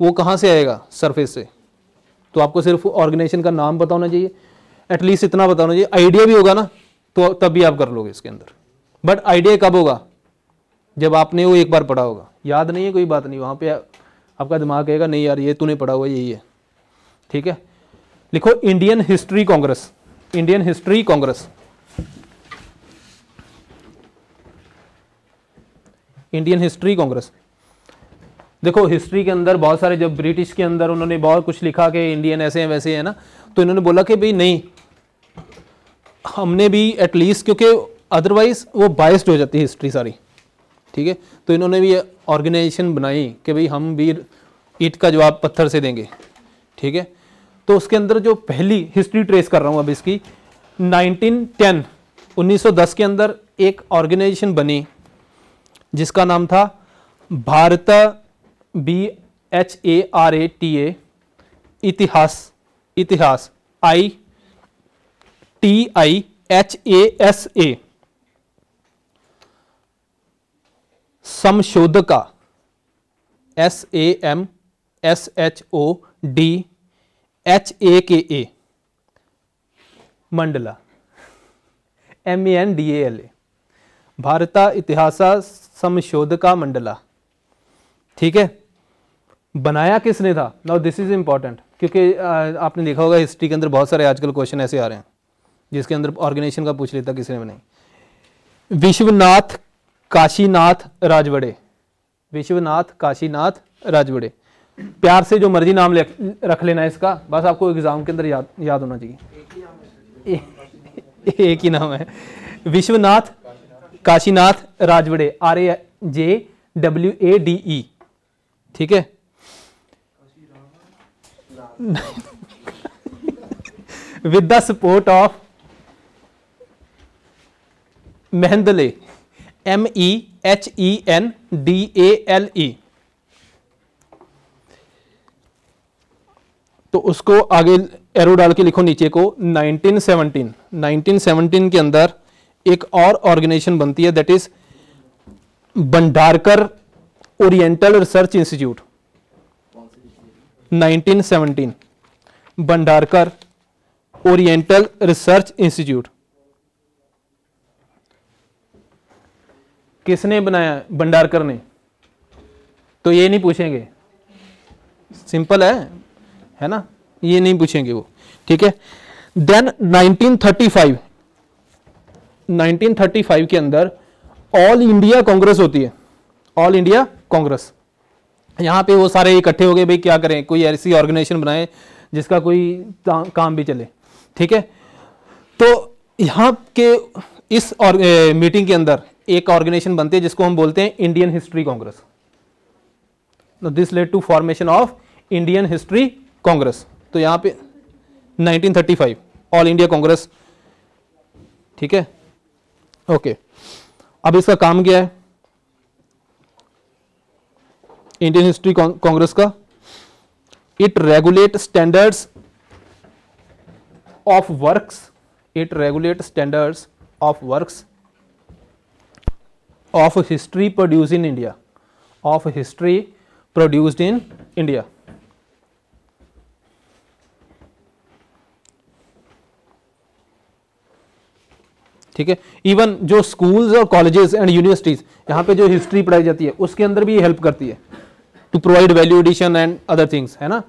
वो कहाँ से आएगा सरफेस से? तो आपको सिर्फ़ ऑर्गेनाइजेशन का नाम पता होना चाहिए। एटलीस्ट इतना पता होना चाहिए। आइडिया भी होगा ना तो तब भी आप कर लोगे इसके अंदर। बट आइडिया कब होगा? जब आपने वो एक बार पढ़ा होगा। याद नहीं है, कोई बात नहीं। वहाँ पे आपका दिमाग कहेगा, नहीं यार, ये तूने पढ़ा हुआ, यही है। ठीक है? लिखो Indian History Congress Indian History Congress Indian History Congress देखो हिस्ट्री के अंदर बहुत सारे, जब ब्रिटिश के अंदर उन्होंने बहुत कुछ लिखा कि इंडियन ऐसे हैं, वैसे हैं ना? तो इन्होंने बोला कि भाई, नहीं, हमने भी एटलीस्ट क्योंकि अदरवाइज़ वो बाइस्ड हो जाती है हिस्ट्री सारी, ठीक है? तो इन्होंने भी ऑर्गेनाइजेशन बनाई कि भाई, हम भी ईट का जवाब पत्थर से देंगे, ठीक है? तो उसके अंदर जो पहली हिस्ट्री ट्रेस कर रहा हूँ अब इसकी 1910 1910 के अंदर एक ऑर्गेनाइजेशन बनी, जिसका नाम था Bharat B H A R A T A Itihas Itihas I T I H A S A Sanshodhak S A M S H O D H A K A Mandal M A N D A L A Bharat Itihas Sanshodhak Mandal. ठीक है? बनाया किसने था? Now this is important क्योंकि आपने देखा होगा history के अंदर बहुत सारे आजकल क्वेश्चन ऐसे आ रहे हैं, जिसके अंदर ऑर्गेनाइजेशन का पूछ लेता किसने बनाई। विश्वनाथ काशीनाथ राजवड़े। विश्वनाथ काशीनाथ राजवड़े। प्यार से जो मर्ज़ी नाम रख लेना इसका, बस आपको एग्ज़ाम के अंदर याद याद होना चाहिए। एक ही नाम है। Vishwanath Kashinath Rajwade. R A J W A D E ठीक है? With the support of Mehendale M E H E N D A L E तो उसको आगे एरो डाल के लिखो नीचे को 1917 1917 के अंदर एक और ऑर्गेनाइजेशन बनती है that is Bhandarkar Oriental Research Institute 1917 Bhandarkar Oriental Research Institute. किसने बनाया भंडारकर ने? तो ये नहीं पूछेंगे। सिंपल है है ना? ये नहीं पूछेंगे वो, ठीक है? देन 1935 1935 के अंदर ऑल इंडिया कांग्रेस होती है। ऑल इंडिया कांग्रेस यहाँ पे वो सारे इकट्ठे हो गए भाई क्या करें कोई ऐसी ऑर्गेनाइजेशन बनाए जिसका कोई काम भी चले ठीक है? तो यहाँ के इस और, ए, मीटिंग के अंदर एक ऑर्गेनाइजेशन बनती है जिसको हम बोलते हैं Indian History Congress. This led to formation of Indian History Congress तो यहाँ पे 1935 ऑल इंडिया कांग्रेस ठीक है? ओके अब इसका काम क्या है? इंडियन हिस्ट्री कांग्रेस का। It regulate standards of works it regulate standards of works of history produce in India of history produced in India ठीक है? इवन जो स्कूल्स और कॉलेजेस एंड यूनिवर्सिटीज यहाँ पे जो हिस्ट्री पढ़ाई जाती है, उसके अंदर भी हेल्प करती है। To provide value addition and other things है ना?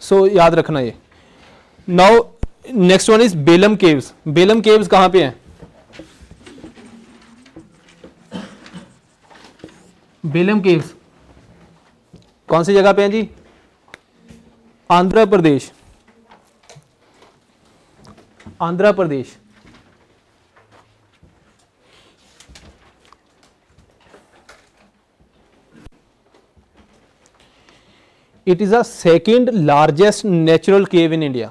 सो so, याद रखना ये। Now next one is Belum caves Belum caves कहाँ पे हैं? बेलम केव्स कौन सी जगह पे हैं जी? Andhra Pradesh. Andhra Pradesh. It is a second largest natural cave in India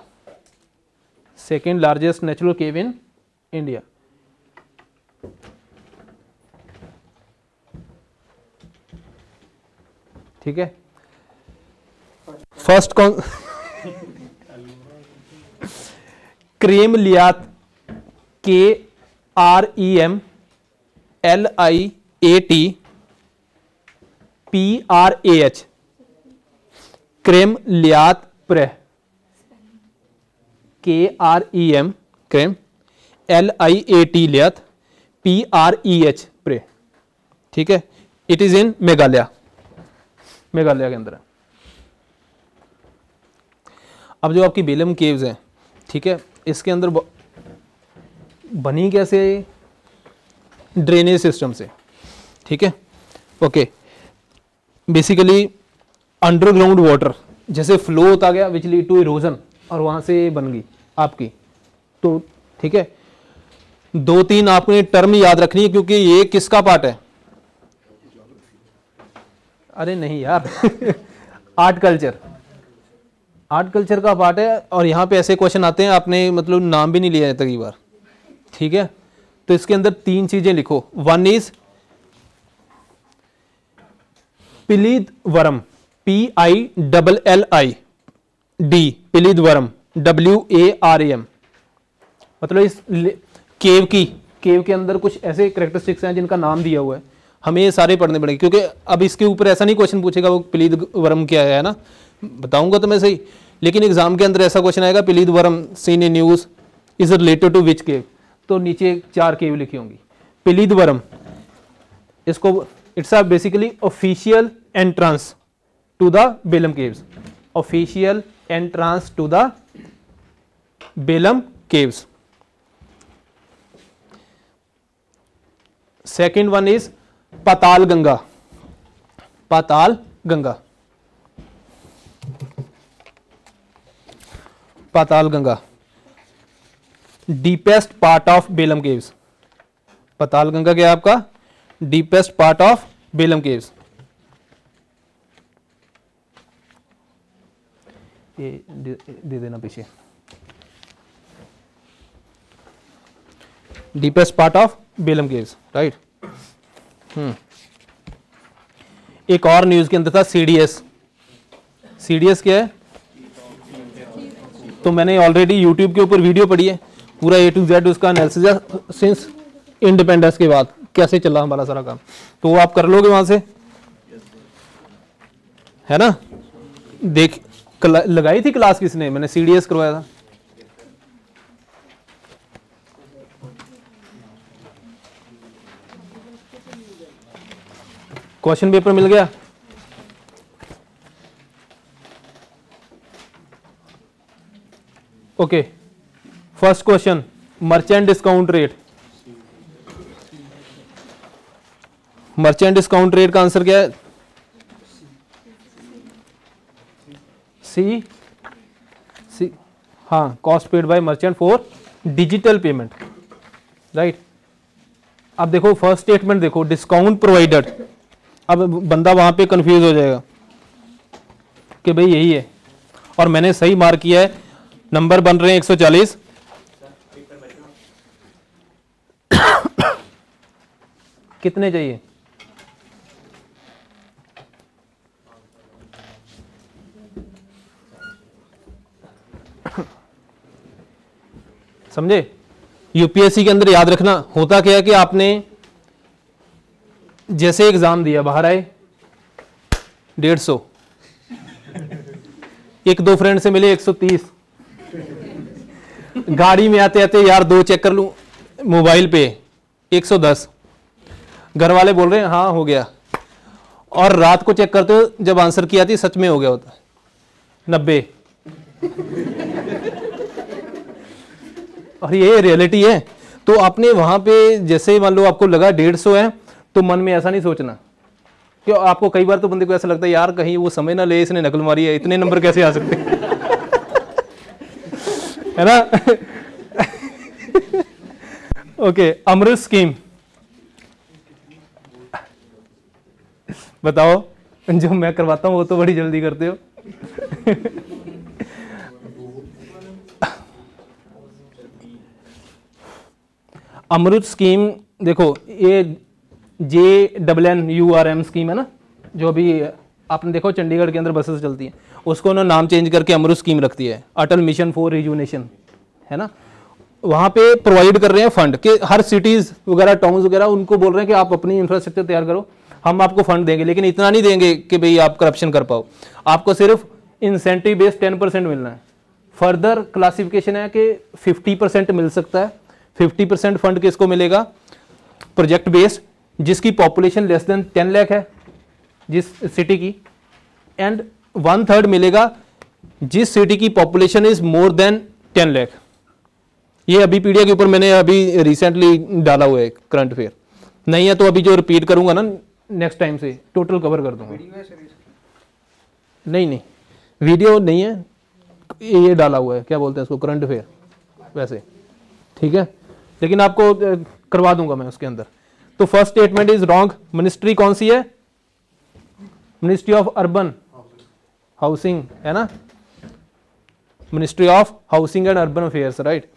second largest natural cave in India ठीक है? फ़र्स्ट कौन Krem Liat K R E M L I A T P R A H Krem Liat Prah. K R E M Krem. L I A T Liat P R E H Prah. ठीक है? It is in Meghalaya. Meghalaya के अंदर अब जो आपकी Belum caves हैं, ठीक है? इसके अंदर बनी कैसे ड्रेनेज सिस्टम से। ठीक है? ओके बेसिकली अंडरग्राउंड वाटर जैसे फ्लो होता गया विच लीड टू इरोजन और वहाँ से बन गई आपकी। तो ठीक है? दो तीन आपको ये टर्म याद रखनी है, क्योंकि ये किसका पार्ट है? अरे नहीं यार। आर्ट कल्चर आर्ट कल्चर का पार्ट है, और यहाँ पे ऐसे क्वेश्चन आते हैं, आपने मतलब नाम भी नहीं लिया है कई बार ठीक है? तो इसके अंदर तीन चीज़ें लिखो। One is Pillidwaram P I double L I D Pillid W A R M मतलब इस केव की, केव के अंदर कुछ ऐसे करेक्टरिस्टिक्स हैं जिनका नाम दिया हुआ है। हमें ये सारे पढ़ने पड़ेंगे, क्योंकि अब इसके ऊपर ऐसा नहीं क्वेश्चन पूछेगा वो पिलीद वरम क्या है ना? बताऊँगा तो मैं सही, लेकिन एग्ज़ाम के अंदर ऐसा क्वेश्चन आएगा Pillidwaram seen a news is related to which cave तो नीचे चार केव लिखी होंगी। पिलीद इसको it's a basically official entrance to the Belum caves official entrance to the Belum caves second one is Patal Ganga Patal Ganga Patal Ganga deepest part of Belum caves Patal Ganga क्या आपका? Deepest part of Belum caves ये दे देना पीछे deepest part of Belum caves right hmm एक और news के अंदर था सीडीएस सीडीएस क्या है? तो मैंने ऑलरेडी यूट्यूब के ऊपर वीडियो पढ़ी है। पूरा ए टू जेड उसका एनालिसिस सिंस इंडिपेंडेंस के बाद। कैसे चला हमारा सारा काम? तो आप कर लोगे वहाँ से? है ना? देख लगाई थी क्लास किसने? मैंने सीडीएस करवाया था। क्वेश्चन पेपर मिल गया। Okay first question merchant discount rate merchant discount rate का आंसर क्या है? सी सी हाँ cost paid by merchant for digital payment right अब देखो फ़र्स्ट स्टेटमेंट देखो डिस्काउंट प्रोवाइडेड अब बंदा वहाँ पे कंफ्यूज हो जाएगा कि भाई यही है। और मैंने सही मार्क किया है। नंबर बन रहे हैं 140 कितने चाहिए? समझे? यूपीएससी के अंदर याद रखना, होता क्या है कि आपने जैसे एग्ज़ाम दिया, बाहर आए, डेढ़ सौ। एक दो फ्रेंड से मिले 130 गाड़ी में आते आते, यार, दो चेक कर लूँ, मोबाइल पे 110 घर वाले बोल रहे हैं हाँ हो गया। और रात को चेक करते हो, जब आंसर की आती सच में हो गया होता। नब्बे। और ये रियलिटी है। तो आपने वहाँ पे जैसे मान लो आपको लगा डेढ़ सौ है तो मन में ऐसा नहीं सोचना क्यों आपको कई बार तो बंदे को ऐसा लगता है, यार, कहीं वो समय ना ले, इसने नकल मारी है, इतने नंबर कैसे आ सकते? है ना? ओके अमृत स्कीम बताओ, जो मैं करवाता हूँ, वो तो बड़ी जल्दी करते हो। अमृत स्कीम, देखो, ये J double N U R M scheme है ना, जो अभी आपने देखो चंडीगढ़ के अंदर बसेस चलती हैं, उसको उन्होंने नाम चेंज करके अमृत स्कीम रखती है, अटल मिशन फॉर रिजुनेशन, है ना? वहाँ पे प्रोवाइड कर रहे हैं फंड कि हर सिटीज़ वगैरह टाउन्स वगैरह, उनको बोल रहे हैं कि आप अपनी इंफ्रास्ट्रक्चर तैयार करो, हम आपको फंड देंगे, लेकिन इतना नहीं देंगे कि भाई आप करप्शन कर पाओ। आपको सिर्फ़ इंसेंटिव बेस्ड टेन परसेंट मिलना है। फर्दर क्लासिफिकेशन है कि फिफ्टी परसेंट मिल सकता है। फिफ्टी परसेंट फंड किसको मिलेगा? प्रोजेक्ट बेस्ड जिसकी population less than ten lakh है जिस सिटी की। एंड वन थर्ड मिलेगा जिस सिटी की population is more than ten lakh. ये अभी पीडिया के ऊपर मैंने अभी रिसेंटली डाला हुआ है करंट अफेयर नहीं है तो अभी जो रिपीट करूँगा ना नेक्स्ट टाइम से टोटल कवर कर दूँगा। नहीं नहीं। वीडियो नहीं है ये डाला हुआ है क्या बोलते हैं इसको करंट अफेयर वैसे। ठीक है? लेकिन आपको करवा दूँगा मैं उसके अंदर। तो first statement is wrong ministry कौन सी है? मिनिस्ट्री ऑफ़ अर्बन हाउसिंग है ना? Ministry of housing and urban affairs right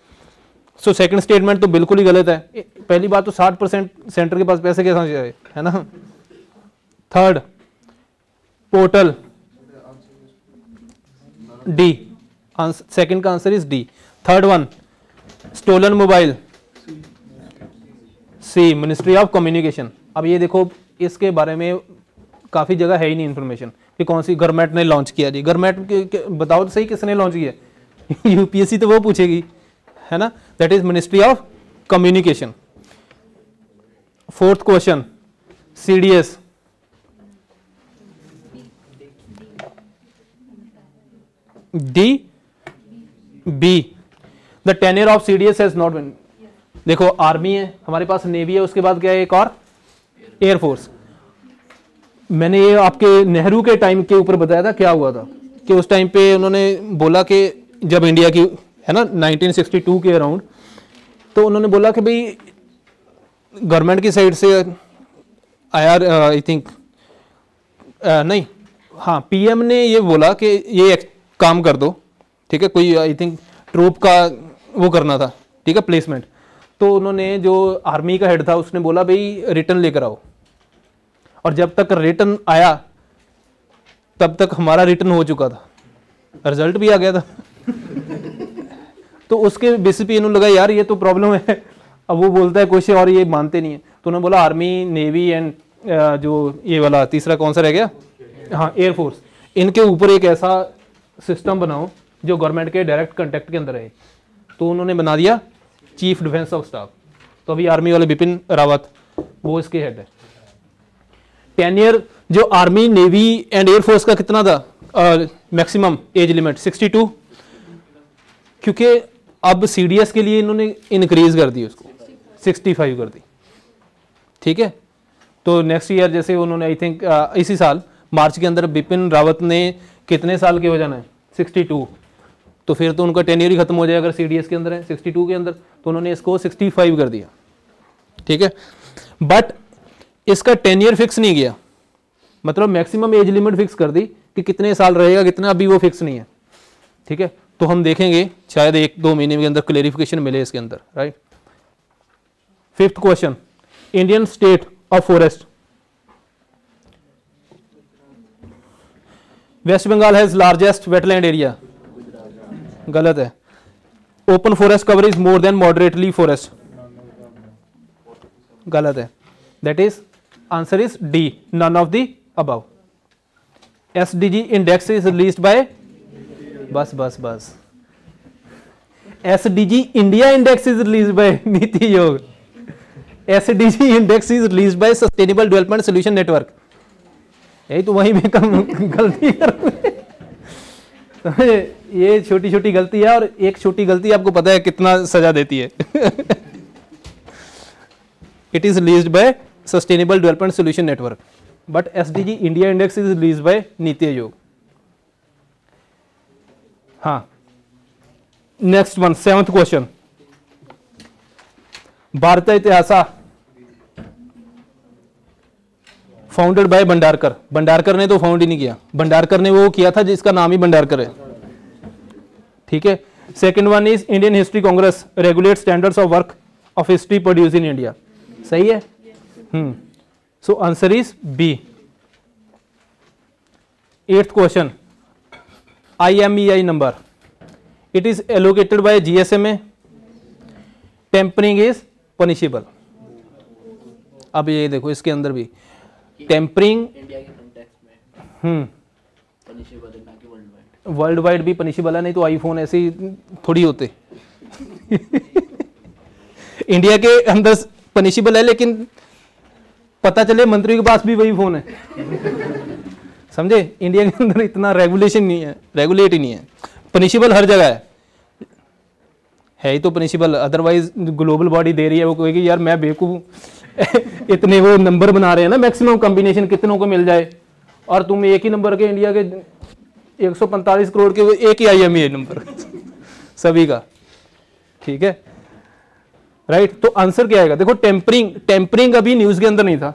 so second statement तो बिल्कुल ही गलत है। पहली बात तो 60 परसेंट सेंटर के पास पैसे कैसे जाए है ना? थर्ड पोर्टल डी सेकंड का answer is D third one stolen mobile C ministry of communication अब ये देखो, इसके बारे में काफ़ी जगह है ही नहीं इन्फॉर्मेशन कि कौन सी गवर्नमेंट ने लॉन्च किया जी। गवर्नमेंट बताओ तो सही किसने लॉन्च किया? यूपीएससी तो वो पूछेगी, है ना? That is ministry of communication fourth question CDS D B the tenure of CDS has not been देखो, आर्मी है, हमारे पास नेवी है, उसके बाद क्या है एक और? एयरफोर्स मैंने ये आपके नेहरू के टाइम के ऊपर बताया था, क्या हुआ था? कि उस टाइम पे उन्होंने बोला कि जब इंडिया की, है ना 1962 के अराउंड तो उन्होंने बोला कि भाई, गवर्नमेंट की साइड से आया आई थिंक नहीं हाँ पीएम ने ये बोला कि ये काम कर दो, ठीक है, कोई आई थिंक ट्रूप का वो करना था, ठीक है प्लेसमेंट तो उन्होंने जो आर्मी का हेड था, उसने बोला, भाई रिटर्न लेकर आओ। और जब तक रिटर्न आया, तब तक हमारा रिटर्न हो चुका था। रिज़ल्ट भी आ गया था। तो उसके बेसिस पे इन्होंने लगा, यार, ये तो प्रॉब्लम है। अब वो बोलता है कुछ और, ये मानते नहीं है। तो उन्होंने बोला, आर्मी, नेवी एंड जो ये वाला तीसरा कौन सा रह गया? हाँ एयरफोर्स इनके ऊपर एक ऐसा सिस्टम बनाओ, जो गवर्नमेंट के डायरेक्ट कांटेक्ट के अंदर है तो उन्होंने बना दिया। चीफ डिफेंस ऑफ़ स्टाफ तो अभी आर्मी वाले बिपिन रावत, वो इसके हेड है। टेन ईयर जो army navy and air force का कितना था? मैक्सिमम एज लिमिट 62 क्योंकि अब सीडीएस के लिए इन्होंने इंक्रीज कर दी उसको। 65 कर दी। ठीक है? तो नेक्स्ट ईयर जैसे उन्होंने आई थिंक इसी साल, मार्च के अंदर बिपिन रावत ने कितने साल के हो जाना है? 62 तो फिर तो उनका टेन ईयर ही खत्म हो जाएगा अगर सीडीएस के अंदर है 62 के अंदर तो उन्होंने इसको 65 कर दिया। ठीक है? बट इसका टेन ईयर फिक्स नहीं किया मतलब मैक्सिमम एज लिमिट फिक्स कर दी कि कितने साल रहेगा, कितना अभी वो फिक्स नहीं है। ठीक है? तो हम देखेंगे, शायद एक दो महीने के अंदर क्लेरिफिकेशन मिले इसके अंदर right fifth question Indian state of forest West Bengal has largest wetland area गलत है। Open forest cover is more than moderately forest गलत है। That is answer is D none of the above S D G index is release by बस बस बस। S D G India index is release by NITI Aayog S D G index is release by sustainable development solution network यही तो वहीं में कम गलती कर। तो ये छोटी छोटी गलती है और एक छोटी गलती आपको पता है कितना सजा देती है। It is release by sustainable development solution network but S D G India index is release by NITI Aayog हाँ। Next one seventh question Bharat Itihas founded by Bhandarkar Bhandarkar ने तो फाउंड ही नहीं किया। भंडारकर ने वो किया था जिसका नाम ही भंडारकर है। ठीक है? Second one is Indian History Congress regulate standards of work of history produce in India सही है? So answer is B eighth question IMEI number. It is allocated by GSMA. Tampering is punishable. अब ये देखो, इसके अंदर भी। Tampering India के context में. पनिशेबल ना कि वर्ल्ड वाइड वर्ल्ड वाइड भी पनिशेबल है नहीं तो आईफोन ऐसे ही थोड़ी होते. इंडिया के अंदर पनिशेबल है लेकिन पता चले मंत्री के पास भी वही फ़ोन है. समझे? इंडिया के अंदर इतना रेगुलेशन नहीं है. रेगुलेट ही नहीं है. पनिशेबल हर जगह है. है ही तो पनिशेबल अदरवाइज़ ग्लोबल बॉडी दे रही है वो कहेगी यार मैं बेवकूफ़ इतने वो नंबर बना रहे हैं ना मैक्सिमम कॉम्बिनेशन कितनों को मिल जाए? और तुम एक ही नंबर के इंडिया के 145 करोड़ के एक ही आई एम नंबर सभी का। ठीक है? राइट तो आंसर क्या आएगा? देखो टेम्परिंग टेम्परिंग अभी न्यूज़ के अंदर नहीं था,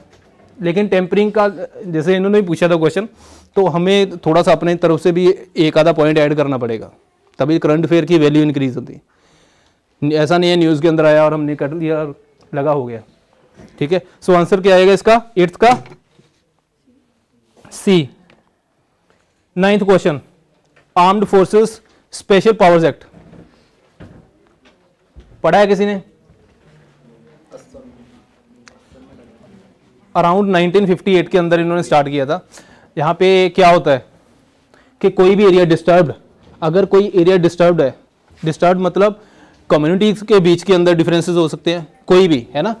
लेकिन टेम्परिंग का, जैसे इन्होंने भी पूछा था क्वेश्चन तो हमें थोड़ा सा अपने तरफ़ से भी एक आधा पॉइंट ऐड करना पड़ेगा। तभी करंट अफेयर की वैल्यू इंक्रीज होती। ऐसा नहीं है न्यूज़ के अंदर आया और हमने कर लिया और लगा हो गया। ठीक है? सो आंसर क्या आएगा इसका? एट्थ का? C ninth question armed forces special powers act पढ़ा है किसी ने? अराउंड 1958 के अंदर इन्होंने स्टार्ट किया था। यहाँ पे क्या होता है? कि कोई भी एरिया डिस्टर्ब्ड अगर कोई एरिया डिस्टर्ब्ड है डिस्टर्ब मतलब कम्युनिटीज के बीच के अंदर डिफरेंसेस हो सकते हैं, कोई भी, है ना?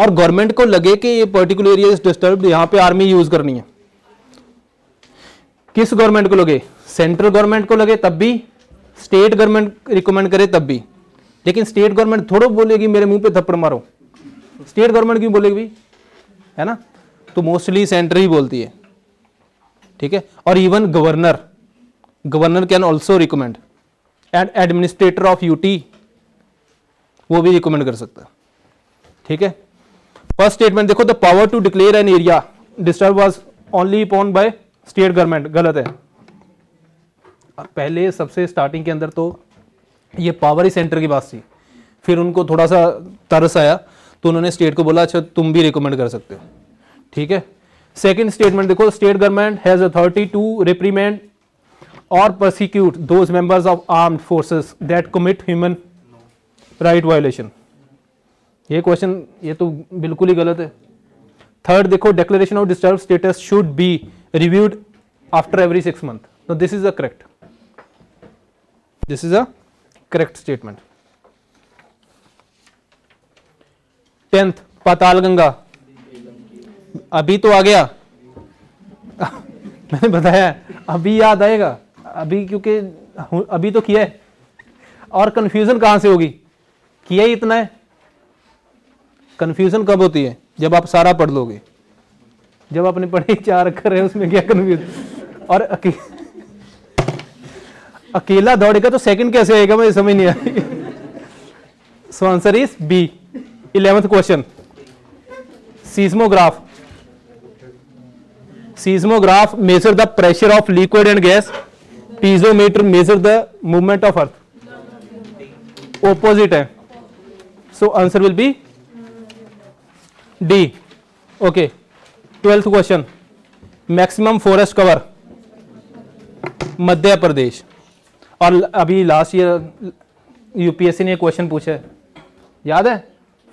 और गवर्नमेंट को लगे कि ये पर्टिकुलर एरिया इज़ डिस्टर्ब्ड यहाँ पे आर्मी यूज़ करनी है। किस गवर्नमेंट को लगे? सेंट्रल गवर्नमेंट को लगे, तब भी। स्टेट गवर्नमेंट रिकमेंड करे, तब भी। लेकिन स्टेट गवर्नमेंट थोड़ा बोलेगी, मेरे मुँह पे थप्पड़ मारो। स्टेट गवर्नमेंट क्यों बोलेगी? है ना? तो मोस्टली सेंटर ही बोलती है। ठीक है? और even governor governor can also recommend and administrator of UT वो भी रिकमेंड कर सकता है। ठीक है? फ़र्स्ट स्टेटमेंट देखो the power to declare an area disturb was only upon by state government गलत है। पहले सबसे स्टार्टिंग के अंदर तो ये पावर ही सेंटर की बात थी। फिर उनको थोड़ा सा तरस आया तो उन्होंने स्टेट को बोला अच्छा तुम भी रिकमेंड कर सकते हो। ठीक है? सेकंड स्टेटमेंट देखो state government has authority to reprimand और prosecute those members of armed forces that commit human right violation ये क्वेश्चन ये तो बिल्कुल ही गलत है। थर्ड देखो declaration of disturb status should be reviewed after every six month तो this is a correct this is a correct statement tenth Patal Ganga अभी तो आ गया। मैंने बताया, अभी याद आएगा। अभी क्योंकि अभी तो किया है। और कंफ्यूजन कहाँ से होगी? किया ही इतना है। कंफ्यूजन कब होती है? जब आप सारा पढ़ लोगे। जब आपने पढ़े चार अक्षर है उसमें क्या कंफ्यूजन और अके, अकेला दौड़ेगा तो सेकंड कैसे आएगा? मुझे समझ नहीं आई so answer is B eleventh question seismograph seismograph measure the pressure of liquid and gas piezometer measure the movement of earth opposite है। So answer will be d. Okay. 12th question. Maximum forest cover. Madhya Pradesh और अभी last year UPSC ने question पूछा है। याद है?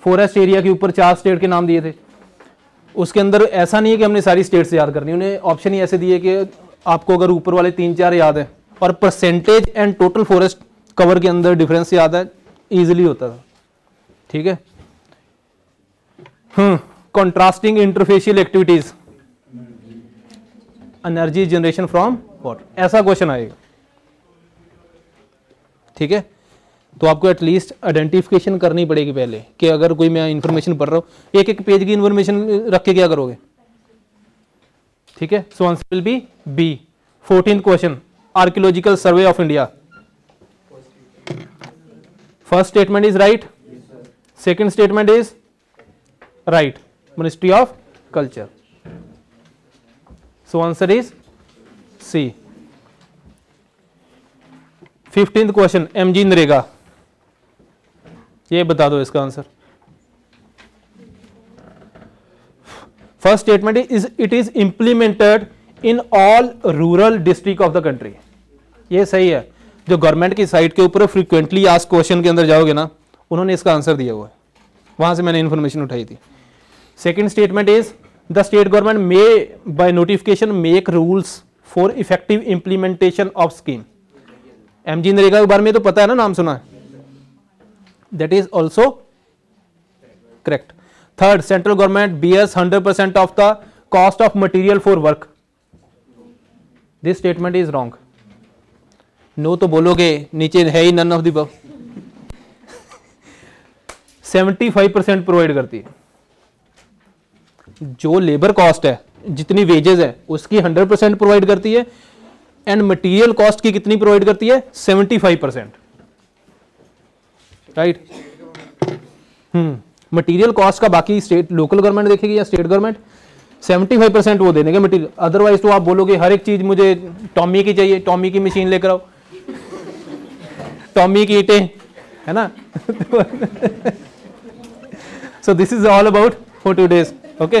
Forest area के ऊपर चार स्टेट के नाम दिए थे। उसके अंदर ऐसा नहीं है कि हमने सारी स्टेट्स याद करनी। उन्हें ऑप्शन ही ऐसे दिए कि आपको अगर ऊपर वाले तीन चार याद है, और percentage and total forest cover के अंदर डिफरेंस याद है ईजिली होता था। ठीक है? हम्म contrasting interfacial activities energy generation from what ऐसा क्वेश्चन आएगा। ठीक है? तो आपको एटलीस्ट आइडेंटिफिकेशन करनी पड़ेगी पहले कि अगर कोई मैं इंफॉर्मेशन पढ़ रहा हूँ एक एक पेज की इंफॉर्मेशन रख के क्या करोगे? ठीक है? So answer will be B fourteen question archaeological survey of India first statement is right second statement is right ministry of culture. So answer is C fifteenth question M G NREGA ये बता दो इसका answer first statement is it is implemented in all rural district of the country ये सही है। जो government की site के ऊपर फ्रीक्वेंटली आज क्वेश्चन के अंदर जाओगे ना, उन्होंने इसका आंसर दिया हुआ है। वहाँ से मैंने इंफॉर्मेशन उठाई थी। Second statement is the state government may by notification make rules for effective implementation of scheme M G NREGA के बारे में तो पता है ना, नाम सुना that is also correct third central government bears hundred percent of the cost of material for work this statement is wrong no तो बोलोगे, नीचे है ही none of the seventy five percent provide करती है। जो लेबर कॉस्ट है, जितनी wages है, उसकी 100% प्रोवाइड करती है एंड मटेरियल कॉस्ट की कितनी प्रोवाइड करती है? 75 percent right hmm material cost का बाकी स्टेट लोकल गवर्नमेंट देखेगी या स्टेट गवर्नमेंट 75 परसेंट वो दे देंगे मटेरियल अदरवाइज़ तो आप बोलोगे, हर एक चीज़ मुझे टॉमी की चाहिए टॉमी की मशीन लेकर आओ। टॉमी की ईटें, है ना? So this is all about for two days okay